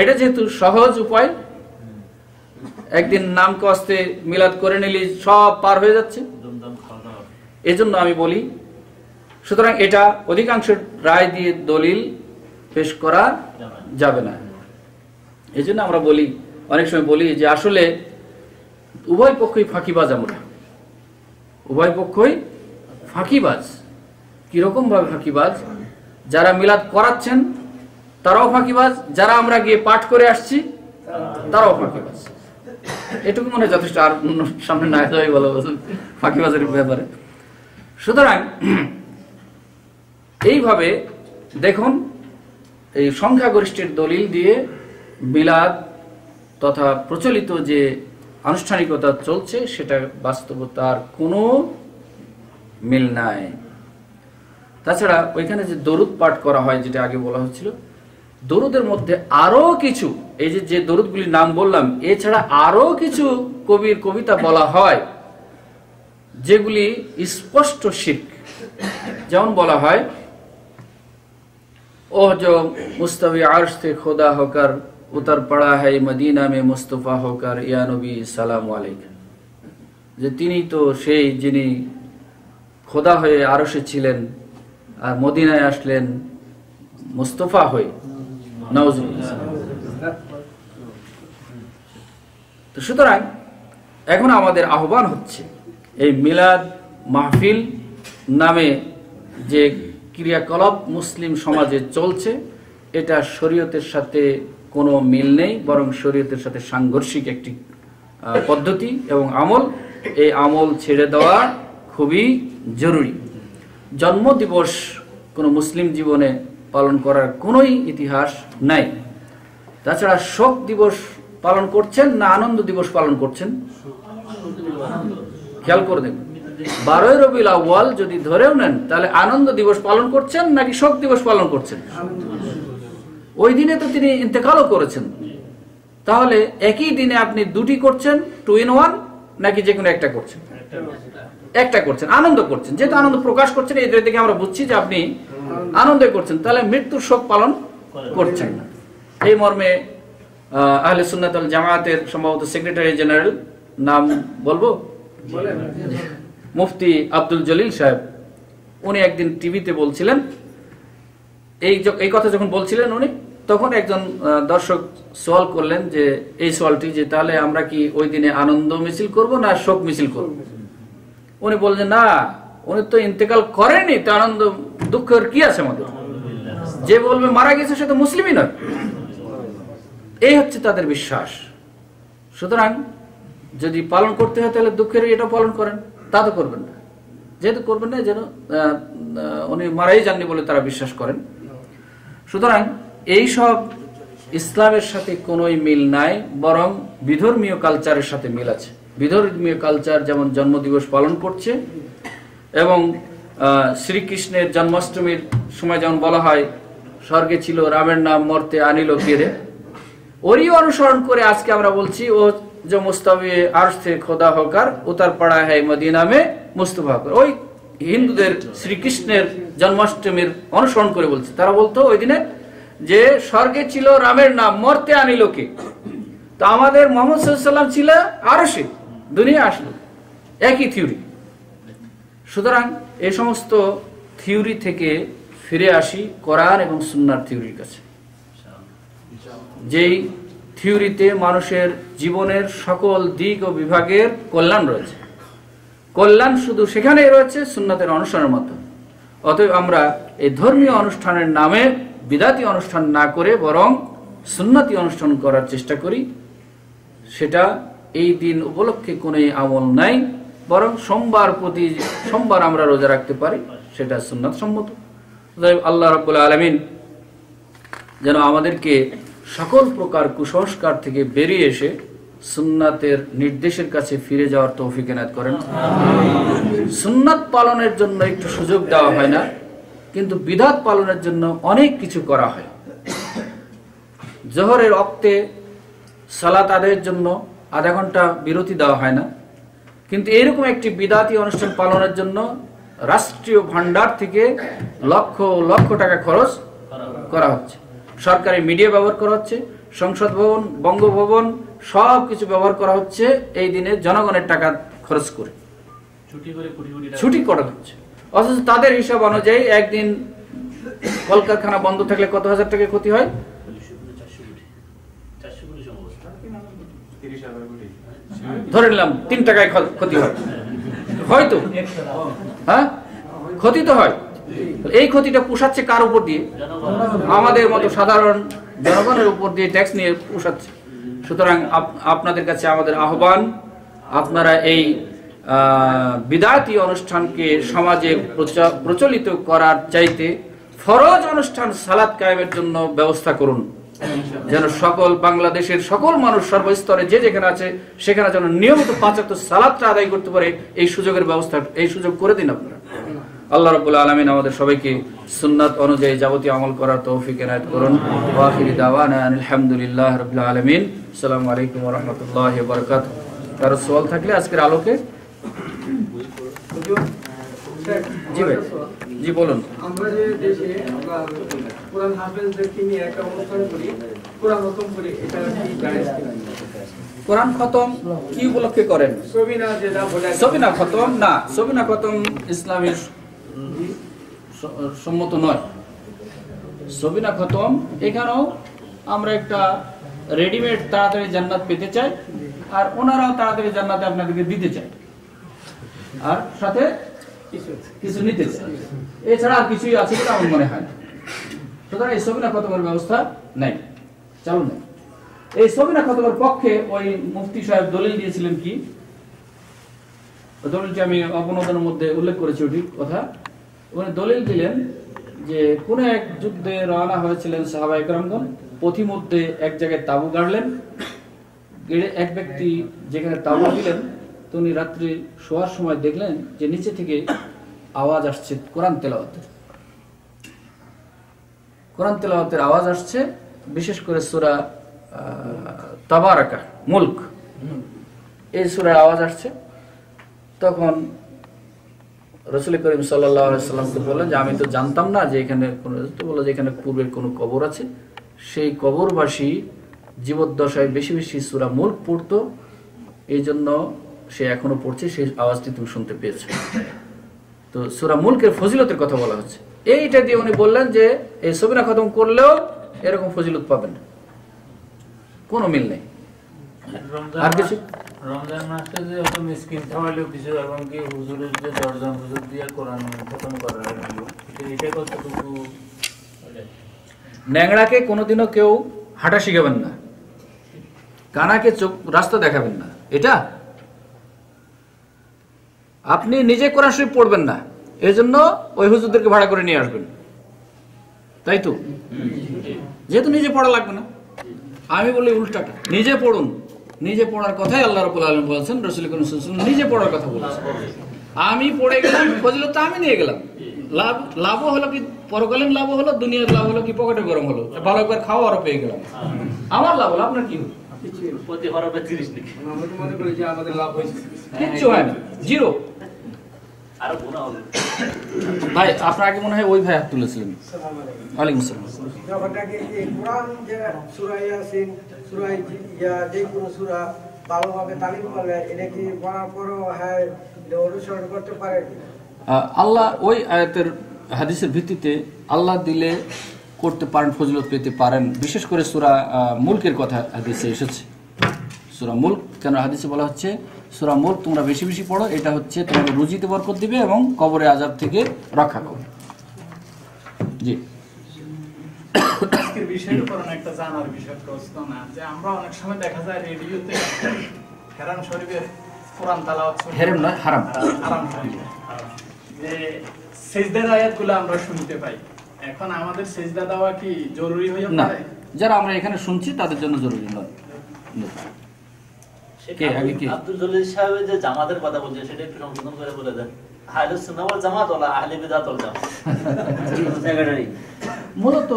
এটা যেহেতু সহজ উপায় একদিন নাম কস্তে মিলাদ করে নিলি সব পার হয়ে যাচ্ছে। এজন্য আমি বলি সুতরাং এটা অধিকাংশ রায় দিয়ে দলিল পেশ করা যাবে না। এই জন্য আমরা বলি অনেক সময় বলি যে আসলে উভয় পক্ষই ফাঁকিবাজ আমরা। উভয় পক্ষই ফাঁকিবাজ। কীরকম ভাবে ফাঁকিবাজ? যারা মিলাদ করাচ্ছেন, তারাও ফাঁকিবাজ। যারা আমরা গিয়ে পাঠ করে আসছি, তারাও ফাঁকিবাজ। এটুকু মনে যথেষ্ট। আর সামনে না যাই ভালো বলছেন ফাঁকিবাজের ব্যাপারে। সুতরাং, এইভাবে দেখুন, এই সংখ্যাগরিষ্ঠের দলিল দিয়ে মিলাদ তথা প্রচলিত যে আনুষ্ঠানিকতা চলছে, সেটা বাস্তবতার কোনো মিল নাই। তাছাড়া ওইখানে যে দরুদ পাঠ করা হয় যেটা আগে বলা হচ্ছিল দরুদের মধ্যে আরো কিছু এই যে যে দরুদগুলির নাম বললাম এছাড়া আরো কিছু কবির কবিতা বলা হয় যেগুলি স্পষ্ট শিখ যেমন বলা হয় ও जो मुस्तवी अर्श थे खुदा होकर उतर पड़ा है मदीना में मुस्तफा होकर या नबी সালাম আলাইকুম যে তিনি তো সেই যিনি খোদা হয়ে আরশে ছিলেন আর মদিনায় আসলেন মুস্তফা হয়ে। তো সুতরাং এখন আমাদের আহ্বান হচ্ছে, এই মিলাদ মাহফিল নামে যে ক্রিয়াকলাপ মুসলিম সমাজে চলছে, এটা শরীয়তের সাথে কোনো মিল নেই, বরং শরীয়তের সাথে সাংঘর্ষিক একটি পদ্ধতি এবং আমল। এই আমল ছেড়ে দেওয়া খুবই জরুরি। জন্মদিবস কোনো মুসলিম জীবনে পালন করার কোনোই ইতিহাস নাই। তাছাড়া শোক দিবস পালন করছেন না আনন্দ দিবস পালন করছেন? খেয়াল করে দেখুন। বারোই রবিউল আউয়াল যদি ধরেও নেন, তাহলে আনন্দ দিবস পালন করছেন নাকি শোক দিবস পালন করছেন? ওই দিনে তো তিনি ইন্তেকালও করেছেন। তাহলে একই দিনে আপনি দুটি করছেন, টু ইন ওয়ান, নাকি যে কোনো একটা করছেন? একটা করছেন, আনন্দ করছেন। যেহেতু আনন্দ প্রকাশ করছেন, এই থেকে আমরা বুঝছি যে আপনি আনন্দ করছেন। তাহলে মৃত্যুর শোক পালন করছেন না। এই মর্মে আহলে সুন্নাত জামায়াতের সম্ভবত সেক্রেটারি জেনারেল নাম বলব? মুফতি আব্দুল জলিল সাহেব। উনি একদিন টিভিতে বলছিলেন, এই এই কথা যখন বলছিলেন উনি, তখন একজন দর্শক সওয়াল করলেন যে, এই সওয়ালটি যে তাহলে আমরা কি ওই দিনে আনন্দ মিছিল করব না শোক মিছিল করব? উনি বললেন না, উনি তো ইন্তেকাল করেনি তো আনন্দ, দুঃখের কি আছে আমাদের? যে বলবে, মারা গেছে, সে তো মুসলিমই নয়। এই হচ্ছে তাদের বিশ্বাস। সুতরাং, যদি পালন করতে হয়, তাহলে দুঃখের এটা পালন করেন, তা তো করবেন না। যেহেতু করবেন না, যেন উনি মারাই যাননি বলে তারা বিশ্বাস করেন। সুতরাং, এই সব ইসলামের সাথে কোনোই মিল নাই, বরং বিধর্মীয় কালচারের সাথে মিল আছে। বিধর্মীয় কালচার যেমন জন্মদিবস পালন করছে, এবং শ্রীকৃষ্ণের জন্মাষ্টমীর সময় যেমন বলা হয়, স্বর্গে ছিল রামের নাম মর্তে আনিল কেড়ে। ওরই অনুসরণ করে আজকে আমরা বলছি, ও যে মুস্তাবি আরশ থেকে খোদা হকার উতার পড়া হ্যায় মদিনা মে মুস্তফা হকার ওই হিন্দুদের শ্রীকৃষ্ণের জন্মাষ্টমীর অনুসরণ করে বলছে। তারা বলতো ওই দিনে যে স্বর্গে ছিল রামের নাম মর্তে আনিল কে। তো আমাদের মোহাম্মদ সাল্লাম ছিল আরও সে দুনিয়া আসলো। একই থিওরি সুতরাং এই সমস্ত থিওরি থেকে ফিরে আসি কোরআন এবং সুন্নার থিওরির কাছে। যেই থিওরিতে মানুষের জীবনের সকল দিক ও বিভাগের কল্যাণ রয়েছে। কল্যাণ শুধু সেখানেই রয়েছে সুন্নাতের অনুষ্ঠানের মাধ্যমে। অতএব আমরা এই ধর্মীয় অনুষ্ঠানের নামে বিদাতি অনুষ্ঠান না করে বরং সুন্নাতি অনুষ্ঠান করার চেষ্টা করি। সেটা এই দিন উপলক্ষে কোনো আমল নাই, বরং সোমবার প্রতি সোমবার আমরা রোজা রাখতে পারি, সেটা সুন্নাত সম্মত। আল্লাহ রাব্বুল আলামিন যেন আমাদেরকে সকল প্রকার কুসংস্কার থেকে বেরিয়ে এসে সুন্নাতের নির্দেশের কাছে ফিরে যাওয়ার তৌফিক এনায়ত করেন। সুন্নাত পালনের জন্য একটু সুযোগ দেওয়া হয় না, কিন্তু বিধাত পালনের জন্য অনেক কিছু করা হয়। জোহরের অক্তে সালাত আদায়ের জন্য আধা ঘণ্টা বিরতি দেওয়া হয় না। কিন্তু এরকম একটি বিদাতি অনুষ্ঠান পালনের জন্য রাষ্ট্রীয় ভান্ডার থেকে লক্ষ লক্ষ টাকা খরচ করা হচ্ছে। সরকারি মিডিয়া ব্যবহার করা হচ্ছে সংসদ ভবন বঙ্গভবন সব কিছু ব্যবহার করা হচ্ছে এই দিনে জনগণের টাকা খরচ করে। ছুটি করা হচ্ছে। অথচ তাদের হিসাব অনুযায়ী একদিন কলকারখানা বন্ধ থাকলে কত হাজার টাকা ক্ষতি হয় চারশো কোটি চারশো কোটি সম্ভবত ধরে নিলাম তিন টাকায় ক্ষতি হয়। হয়তো হ্যাঁ? ক্ষতি তো হয়। এই ক্ষতিটা পোষাচ্ছে কার উপর দিয়ে? আমাদের মতো সাধারণ জনগণের উপর দিয়ে ট্যাক্স নিয়ে পোষাচ্ছে। সুতরাং আপনাদের কাছে আমাদের আহ্বান, আপনারা এই বিদাতি অনুষ্ঠানকে সমাজে প্রচা- প্রচলিত করার চাইতে ফরজ অনুষ্ঠান সালাদ কায়েমের জন্য ব্যবস্থা করুন। যেন সকল বাংলাদেশের সকল মানুষ সর্বস্তরে যে যেখানে আছে, সেখানে যেন নিয়মিত পাঁচাত্তর সালাদটা আদায় করতে পারে, এই সুযোগের ব্যবস্থা, এই সুযোগ করে দিন আপনারা। আল্লাহ রাব্বুল আলামিন আমাদের সবাইকে সুন্নাত অনুযায়ী যাবতীয় আমল করার তৌফিক এনায়েত করুন। ওয়া আখিরি আলহামদুলিল্লাহ রাব্বিল আলামিন। আসসালামু আলাইকুম রাহমাতুল্লাহি ওয়া বারাকাতুহু। কারও সওয়াল থাকলে আজকের আলোকে? জি ভাই। জি বলুন। আমরা যে দেশে আমরা কোরআন হাফেজদেরকে নিয়ে একটা অনুষ্ঠান করি? কোরআন খতম করি এটা কি জায়েজ কিনা কোরআন খতম কি উপলক্ষে করেন? সবিনা যেটা বলে। সবিনা খতম? না সবিনা খতম ইসলামের সম্মত নয়। সবিনা খতম এখানেও আমরা একটা রেডিমেড তাড়াতাড়ি জান্নাত পেতে চাই আর ওনারাও তাড়াতাড়ি জান্নাতে আপনাদেরকে দিতে চায় আর সাথে কিছু নিতে চায়। এছাড়া আর কিছুই আছে বলে আমার মনে হয় না। সুতরাং এই সবিনা খতমের ব্যবস্থা চালু নেই। এই সবিনা খতমের পক্ষে ওই মুফতি সাহেব দলিল দিয়েছিলেন কি? দলিলটি আমি অবনোদনের মধ্যে উল্লেখ করেছি, ওটি কথা। উনি দলিল দিলেন যে, কোন এক যুদ্ধে রওনা হয়েছিলেন সাহাবা একরামগণ, পথিমধ্যে এক জায়গায় তাবু গাড়লেন, গেড়ে এক ব্যক্তি যেখানে তাবু দিলেন তো উনি রাত্রি শোয়ার সময় দেখলেন যে নিচে থেকে আওয়াজ আসছে কোরআন তেলাওয়াতের। কোরআন তেলাওয়াতের আওয়াজ আসছে, বিশেষ করে সুরা তাবারাকা, মুলক। এই সুরার আওয়াজ আসছে। তখন রসুল করিম সাল্লামকে বললেন যে, আমি তো জানতাম না যে এখানে কোনো তো বলল যে, এখানে পূর্বের কোনো কবর আছে? সেই কবরবাসী জীবদ্দশায় বেশি বেশি সুরা মুল্ক পড়তো। এই জন্য সে এখনও পড়ছে সেই আওয়াজটি তুমি শুনতে পেয়েছ। তো সুরা মুলকের ফজিলতের কথা বলা হচ্ছে। এইটা দিয়ে উনি বললেন যে এই সবিনা খতম করলেও এরকম ফজিলত পাবেন না। কোনো মিল নেই। আর কিছু? রমজান মাসে যে অত মিসকিন খাওয়াইলেও কিছু এবং কি হুজুরের যে দশজন হুজুর দিয়ে কোরআন খতম করা হলো এটা কতটুকু? ন্যাংড়াকে কোনোদিনও কেউ হাঁটা শিখাবেন না। কানাকে চোখ রাস্তা দেখাবেন না। এটা আপনি নিজে কোরআন শরীফ পড়বেন না। এই জন্য ওই হুজুরদেরকে ভাড়া করে নিয়ে আসবেন। তাই তো? যেহেতু নিজে পড়া লাগবে না। আমি বলি উল্টাটা। নিজে পড়ুন। নিজে পড়ার কথাই আল্লাহ রবুল আলম বলছেন রসুল নিজে পড়ার কথা বলছেন। আমি পড়ে গেলাম ফজিলত আমি নিয়ে গেলাম। লাভ লাভও হলো কি পরকালীন লাভ হলো দুনিয়ার লাভ হলো কি পকেটে গরম হলো। ভালো একবার খাওয়া আরও পেয়ে গেলাম। আমার লাভ হলো আপনার কি হলো? তো মনে কিচ্ছু হয় না। জিরো। আরও গুণা হবে। ভাই আপনার আগে মনে হয় ওই ভাই হাত তুলেছিলেন। ওয়ালাইকুম আসসালাম। কোরআন যে সূরা ইয়াসিন সূরা ইয়া যে কোনো সূরা ভালোভাবে তালিম করলে এটা কি পড়ার পরও হ্যাঁ অনুসরণ করতে পারে? আল্লাহ ওই আয়াতের হাদিসের ভিত্তিতে আল্লাহ দিলে করতে পারেন ফজলত পেতে পারেন। বিশেষ করে সুরা মুলকের কথা হাদিসে এসেছে। সুরা মুল্ক কেন হাদিসে বলা হচ্ছে সুরা মুল্ক তোমরা বেশি বেশি পড়ো এটা হচ্ছে তোমাকে রুজিতে বরকত দিবে এবং কবরে আজাব থেকে রক্ষা করবে জি আজকের বিষয়ের উপর একটা জানার বিষয় প্রশ্ন না যে আমরা অনেক সময় দেখা যায় রেডিওতে হেরাম শরীফের কোরআন তালাওয়াত। নয় হারাম হারাম শরীফের। যে সেজদার আয়াতগুলো আমরা শুনতে পাই এখন আমাদের সেজদা দেওয়া কি জরুরি হয়ে পড়ে যারা আমরা এখানে শুনছি তাদের জন্য জরুরি নয়? আব্দুল জলিল সাহেবের যে জামাতের কথা বলছে সেটা একটু সংশোধন করে বলে দেন। আহলে সুন্নাহ জামাত ওলা আহলে বিদআত ওয়াল জামাত। মূলত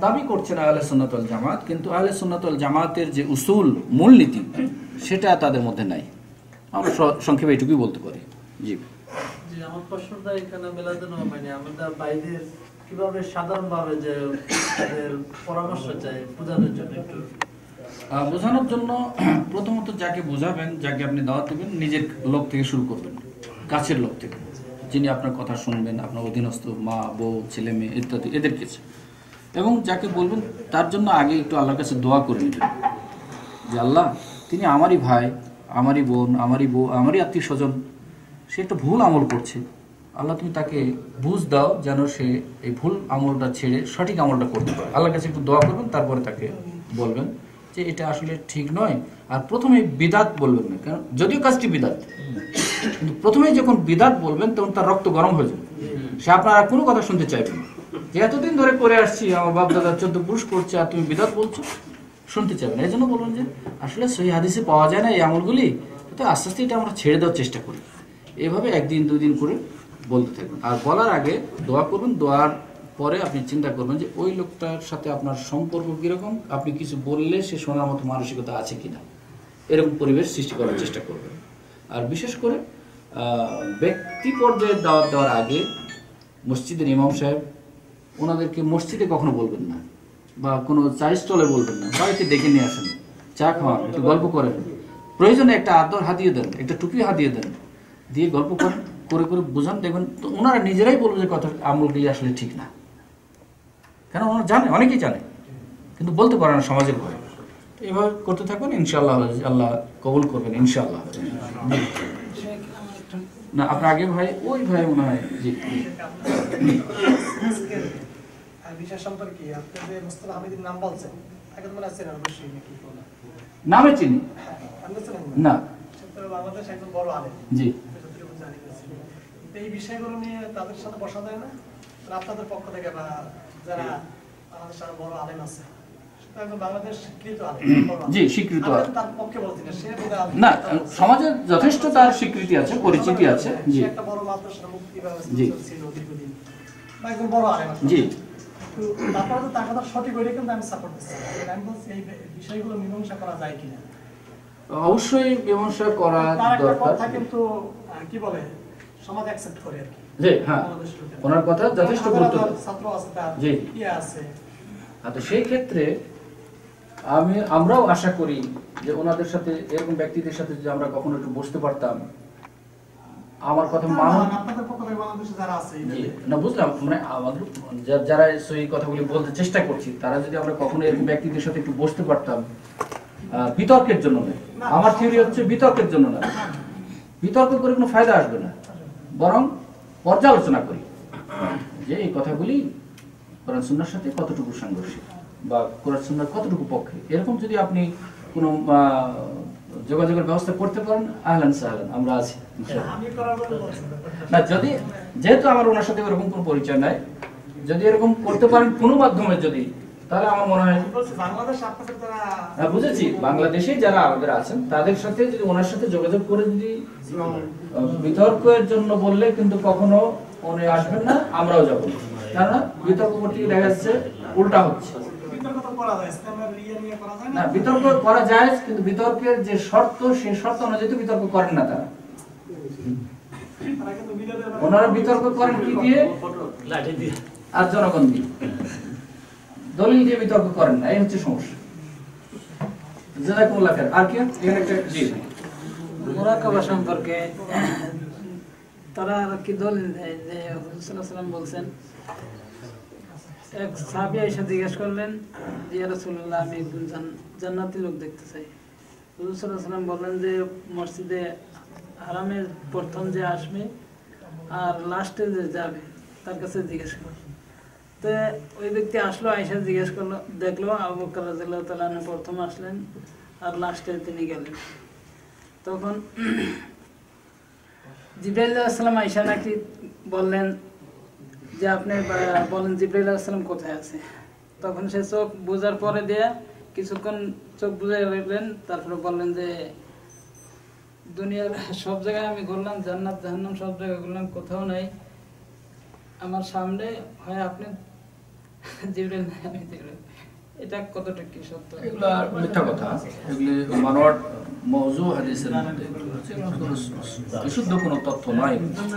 দাবি করছে না আহলে সুন্নাতল জামাত কিন্তু আহলে সুন্নাতল জামাতের যে উসুল মূলনীতি সেটা তাদের মধ্যে নাই। আমরা সংক্ষেপে এটুকুই বলতে পারি। জি। জি আমার প্রশ্নটা এখানে মেলাতে না মানে আমরা বাইরের কীভাবে সাধারণভাবে যে তাদের পরামর্শ চাই বোঝানোর জন্য একটু। বোঝানোর জন্য প্রথমত যাকে বোঝাবেন, যাকে আপনি দাওয়াত দেবেন, নিজের লোক থেকে শুরু করবেন, কাছের লোক থেকে। যিনি আপনার কথা শুনবেন, আপনার অধীনস্থ মা, বউ, ছেলে, মেয়ে, ইত্যাদি, এদের কাছে। এবং যাকে বলবেন, তার জন্য আগে একটু আল্লাহর কাছে দোয়া করে নেবেন। যে আল্লাহ, তিনি আমারই ভাই, আমারই বোন, আমারই বউ, আমারই আত্মীয় স্বজন সে একটা ভুল আমল করছে। আল্লাহ, তুমি তাকে বুঝ দাও যেন সে এই ভুল আমলটা ছেড়ে সঠিক আমলটা করতে পারে। আল্লাহর কাছে একটু দোয়া করবেন, তারপরে তাকে বলবেন। যে এটা আসলে ঠিক নয়। আর প্রথমে বিদাত বলবেন না, কারণ যদিও কাজটি বিদাত, কিন্তু প্রথমে যখন বিদাত বলবেন, তখন তার রক্ত গরম হয়ে যাবে। সে আপনারা কোনো কথা শুনতে চাইবে না। যে এতদিন ধরে করে আসছি, আমার বাপ দাদা চোদ্দ পুরুষ করছে, আর তুমি বিদাত বলছো, শুনতে চাইবে না। এই জন্য বলবেন যে, আসলে সহি হাদিসে পাওয়া যায় না এই আমলগুলি তো আস্তে আস্তে এটা আমরা ছেড়ে দেওয়ার চেষ্টা করি। এভাবে একদিন দুই দিন করে বলতে থাকবেন। আর বলার আগে দোয়া করবেন, দোয়ার পরে আপনি চিন্তা করবেন যে ওই লোকটার সাথে আপনার সম্পর্ক কীরকম? আপনি কিছু বললে সে শোনার মতো মানসিকতা আছে কিনা? এরকম পরিবেশ সৃষ্টি করার চেষ্টা করবেন। আর বিশেষ করে ব্যক্তি পর্যায়ে দাওয়াত দেওয়ার আগে মসজিদের ইমাম সাহেব ওনাদেরকে মসজিদে কখনো বলবেন না বা কোনো চা স্টলে বলবেন না। বাড়িতে ডেকে নিয়ে আসেন, চা খাওয়ান, একটু গল্প করেন। প্রয়োজনে একটা আদর হাতিয়ে দেন, একটা টুপি হাতিয়ে দেন, দিয়ে গল্প করেন, করে করে বোঝান, দেখবেন তো ওনারা নিজেরাই বলবেন যে কথা আমলগুলি আসলে ঠিক না। কেন? ওনারা জানে অনেকেই জানে। কিন্তু বলতে পারে না সমাজের ভয়ে। এভাবে করতে থাকবেন ইনশাআল্লাহ আল্লাহ কবুল করবেন ইনশাআল্লাহ। না আপনার আগে ভাই ওই ভাই মনে হয় জি আজকের বিষয় সম্পর্কে আপনি যে মুস্তফা হামিদের নাম বলছেন তাকে তো মনে অবশ্যই নাকি নামে চিনি। হ্যাঁ, না? বাংলাদেশ একজন বড় আলেম। জি। যতটুকু জানি না। তো এই বিষয়গুলো নিয়ে তাদের সাথে বসা যায় না? আপনাদের পক্ষ থেকে বা যারা বাংলাদেশ আরও বড় আলেম আছে। জি, স্বীকৃত তার না সে বোধহয় আলেম। না সমাজে যথেষ্ট তার স্বীকৃতি আছে পরিচিতি আছে। জি। জি। জি। তারপরে তো তার কথা সঠিক ওইটা কিন্তু আমি সাপোর্ট দিচ্ছি। আমি বলছি এই বিষয়গুলো মীমাংসা করা যায় কিনা? অবশ্যই মীমাংসা করা দরকার। কথা কিন্তু কি বলে সমাজ অ্যাকসেপ্ট করে আর কি। জি হ্যাঁ। ওনার কথা যথেষ্ট গুরুত্ব। জি। তো সেই ক্ষেত্রে আমি আমরাও আশা করি যে ওনাদের সাথে এরকম ব্যক্তিদের সাথে যদি আমরা কখনো একটু বসতে পারতাম আমার কথা না, মানুষ বুঝলাম মানে আমাদের যারা সেই কথাগুলি বলতে চেষ্টা করছি তারা যদি আমরা কখনো এরকম ব্যক্তিদের সাথে একটু বসতে পারতাম বিতর্কের জন্য নয়। আমার থিওরি হচ্ছে বিতর্কের জন্য না বিতর্ক করে কোনো ফায়দা আসবে না। বরং পর্যালোচনা করি। যে এই কথাগুলি কোরআন সুন্নার সাথে কতটুকু সাংঘর্ষিক বা কোরআন সুন্নার কতটুকু পক্ষে? এরকম যদি আপনি কোনো যোগাযোগের ব্যবস্থা করতে পারেন আহলান সাহলান আমরা আছি। না যদি যেহেতু আমার ওনার সাথে ওরকম কোনো পরিচয় নাই যদি এরকম করতে পারেন কোনো মাধ্যমে যদি তাহলে আমার মনে হয় বাংলাদেশ আপনাদের যারা হ্যাঁ বুঝেছি। বাংলাদেশে যারা আমাদের আছেন তাদের সাথে যদি ওনার সাথে যোগাযোগ করে যদি বিতর্কের জন্য বললে কিন্তু কখনো উনি আসবেন না আমরাও যাব। না কেননা বিতর্ক করতে গিয়ে দেখা যাচ্ছে উল্টা হচ্ছে। বিতর্ক তো করা যায় ইসলামের ইয়ে নিয়ে করা যায় না? না বিতর্ক করা যায় কিন্তু বিতর্কের যে শর্ত সেই শর্ত অনুযায়ী বিতর্ক করেন না তারা। ওনারা বিতর্ক করেন কি দিয়ে? দিয়ে। আর জনগণ দিয়ে। দলিল দিয়ে বিতর্ক করেন না এই হচ্ছে সমস্যা। জাজাকুমুল্লাহ খায়ের। আর কি? এখানে একটা জি। মোরাকাবা সম্পর্কে তারা কি দলিল দেয়? যে হুজুর সাল্লাল্লাহু আলাইহি ওয়াসাল্লাম বলছেন এক সাহাবী এসে জিজ্ঞেস করলেন যে রাসূলুল্লাহ আমি একজন জান্নাতি লোক দেখতে চাই। হুজুর সাল্লাল্লাহু বললেন যে মসজিদে হারামে প্রথম যে আসবে আর লাস্টে যে যাবে তার কাছে জিজ্ঞেস করো তো ওই ব্যক্তি আসলো আয়সা জিজ্ঞেস করল, দেখল আবু বকর প্রথম আসলেন আর লাস্টে তিনি গেলেন। তখন জিব্রাইল আসসালাম আইসা নাকি বললেন যে আপনি বলেন জিব্রাইল কোথায় আছে? তখন সে চোখ বোঝার পরে দেয়া কিছুক্ষণ চোখ বুঝে রাখলেন, তারপরে বললেন যে, দুনিয়ার সব জায়গায় আমি ঘুরলাম, জান্নাত, জাহান্নাম সব জায়গায় ঘুরলাম, কোথাও নাই। আমার সামনে হয় আপনি জিব্রাইল নাই আমি এটা কতটা কি সত্য? এগুলা মিথ্যা কথা। এগুলি মানওয়ার মৌজু হাদিসের মধ্যে। বিশুদ্ধ কোনো তথ্য নাই। না।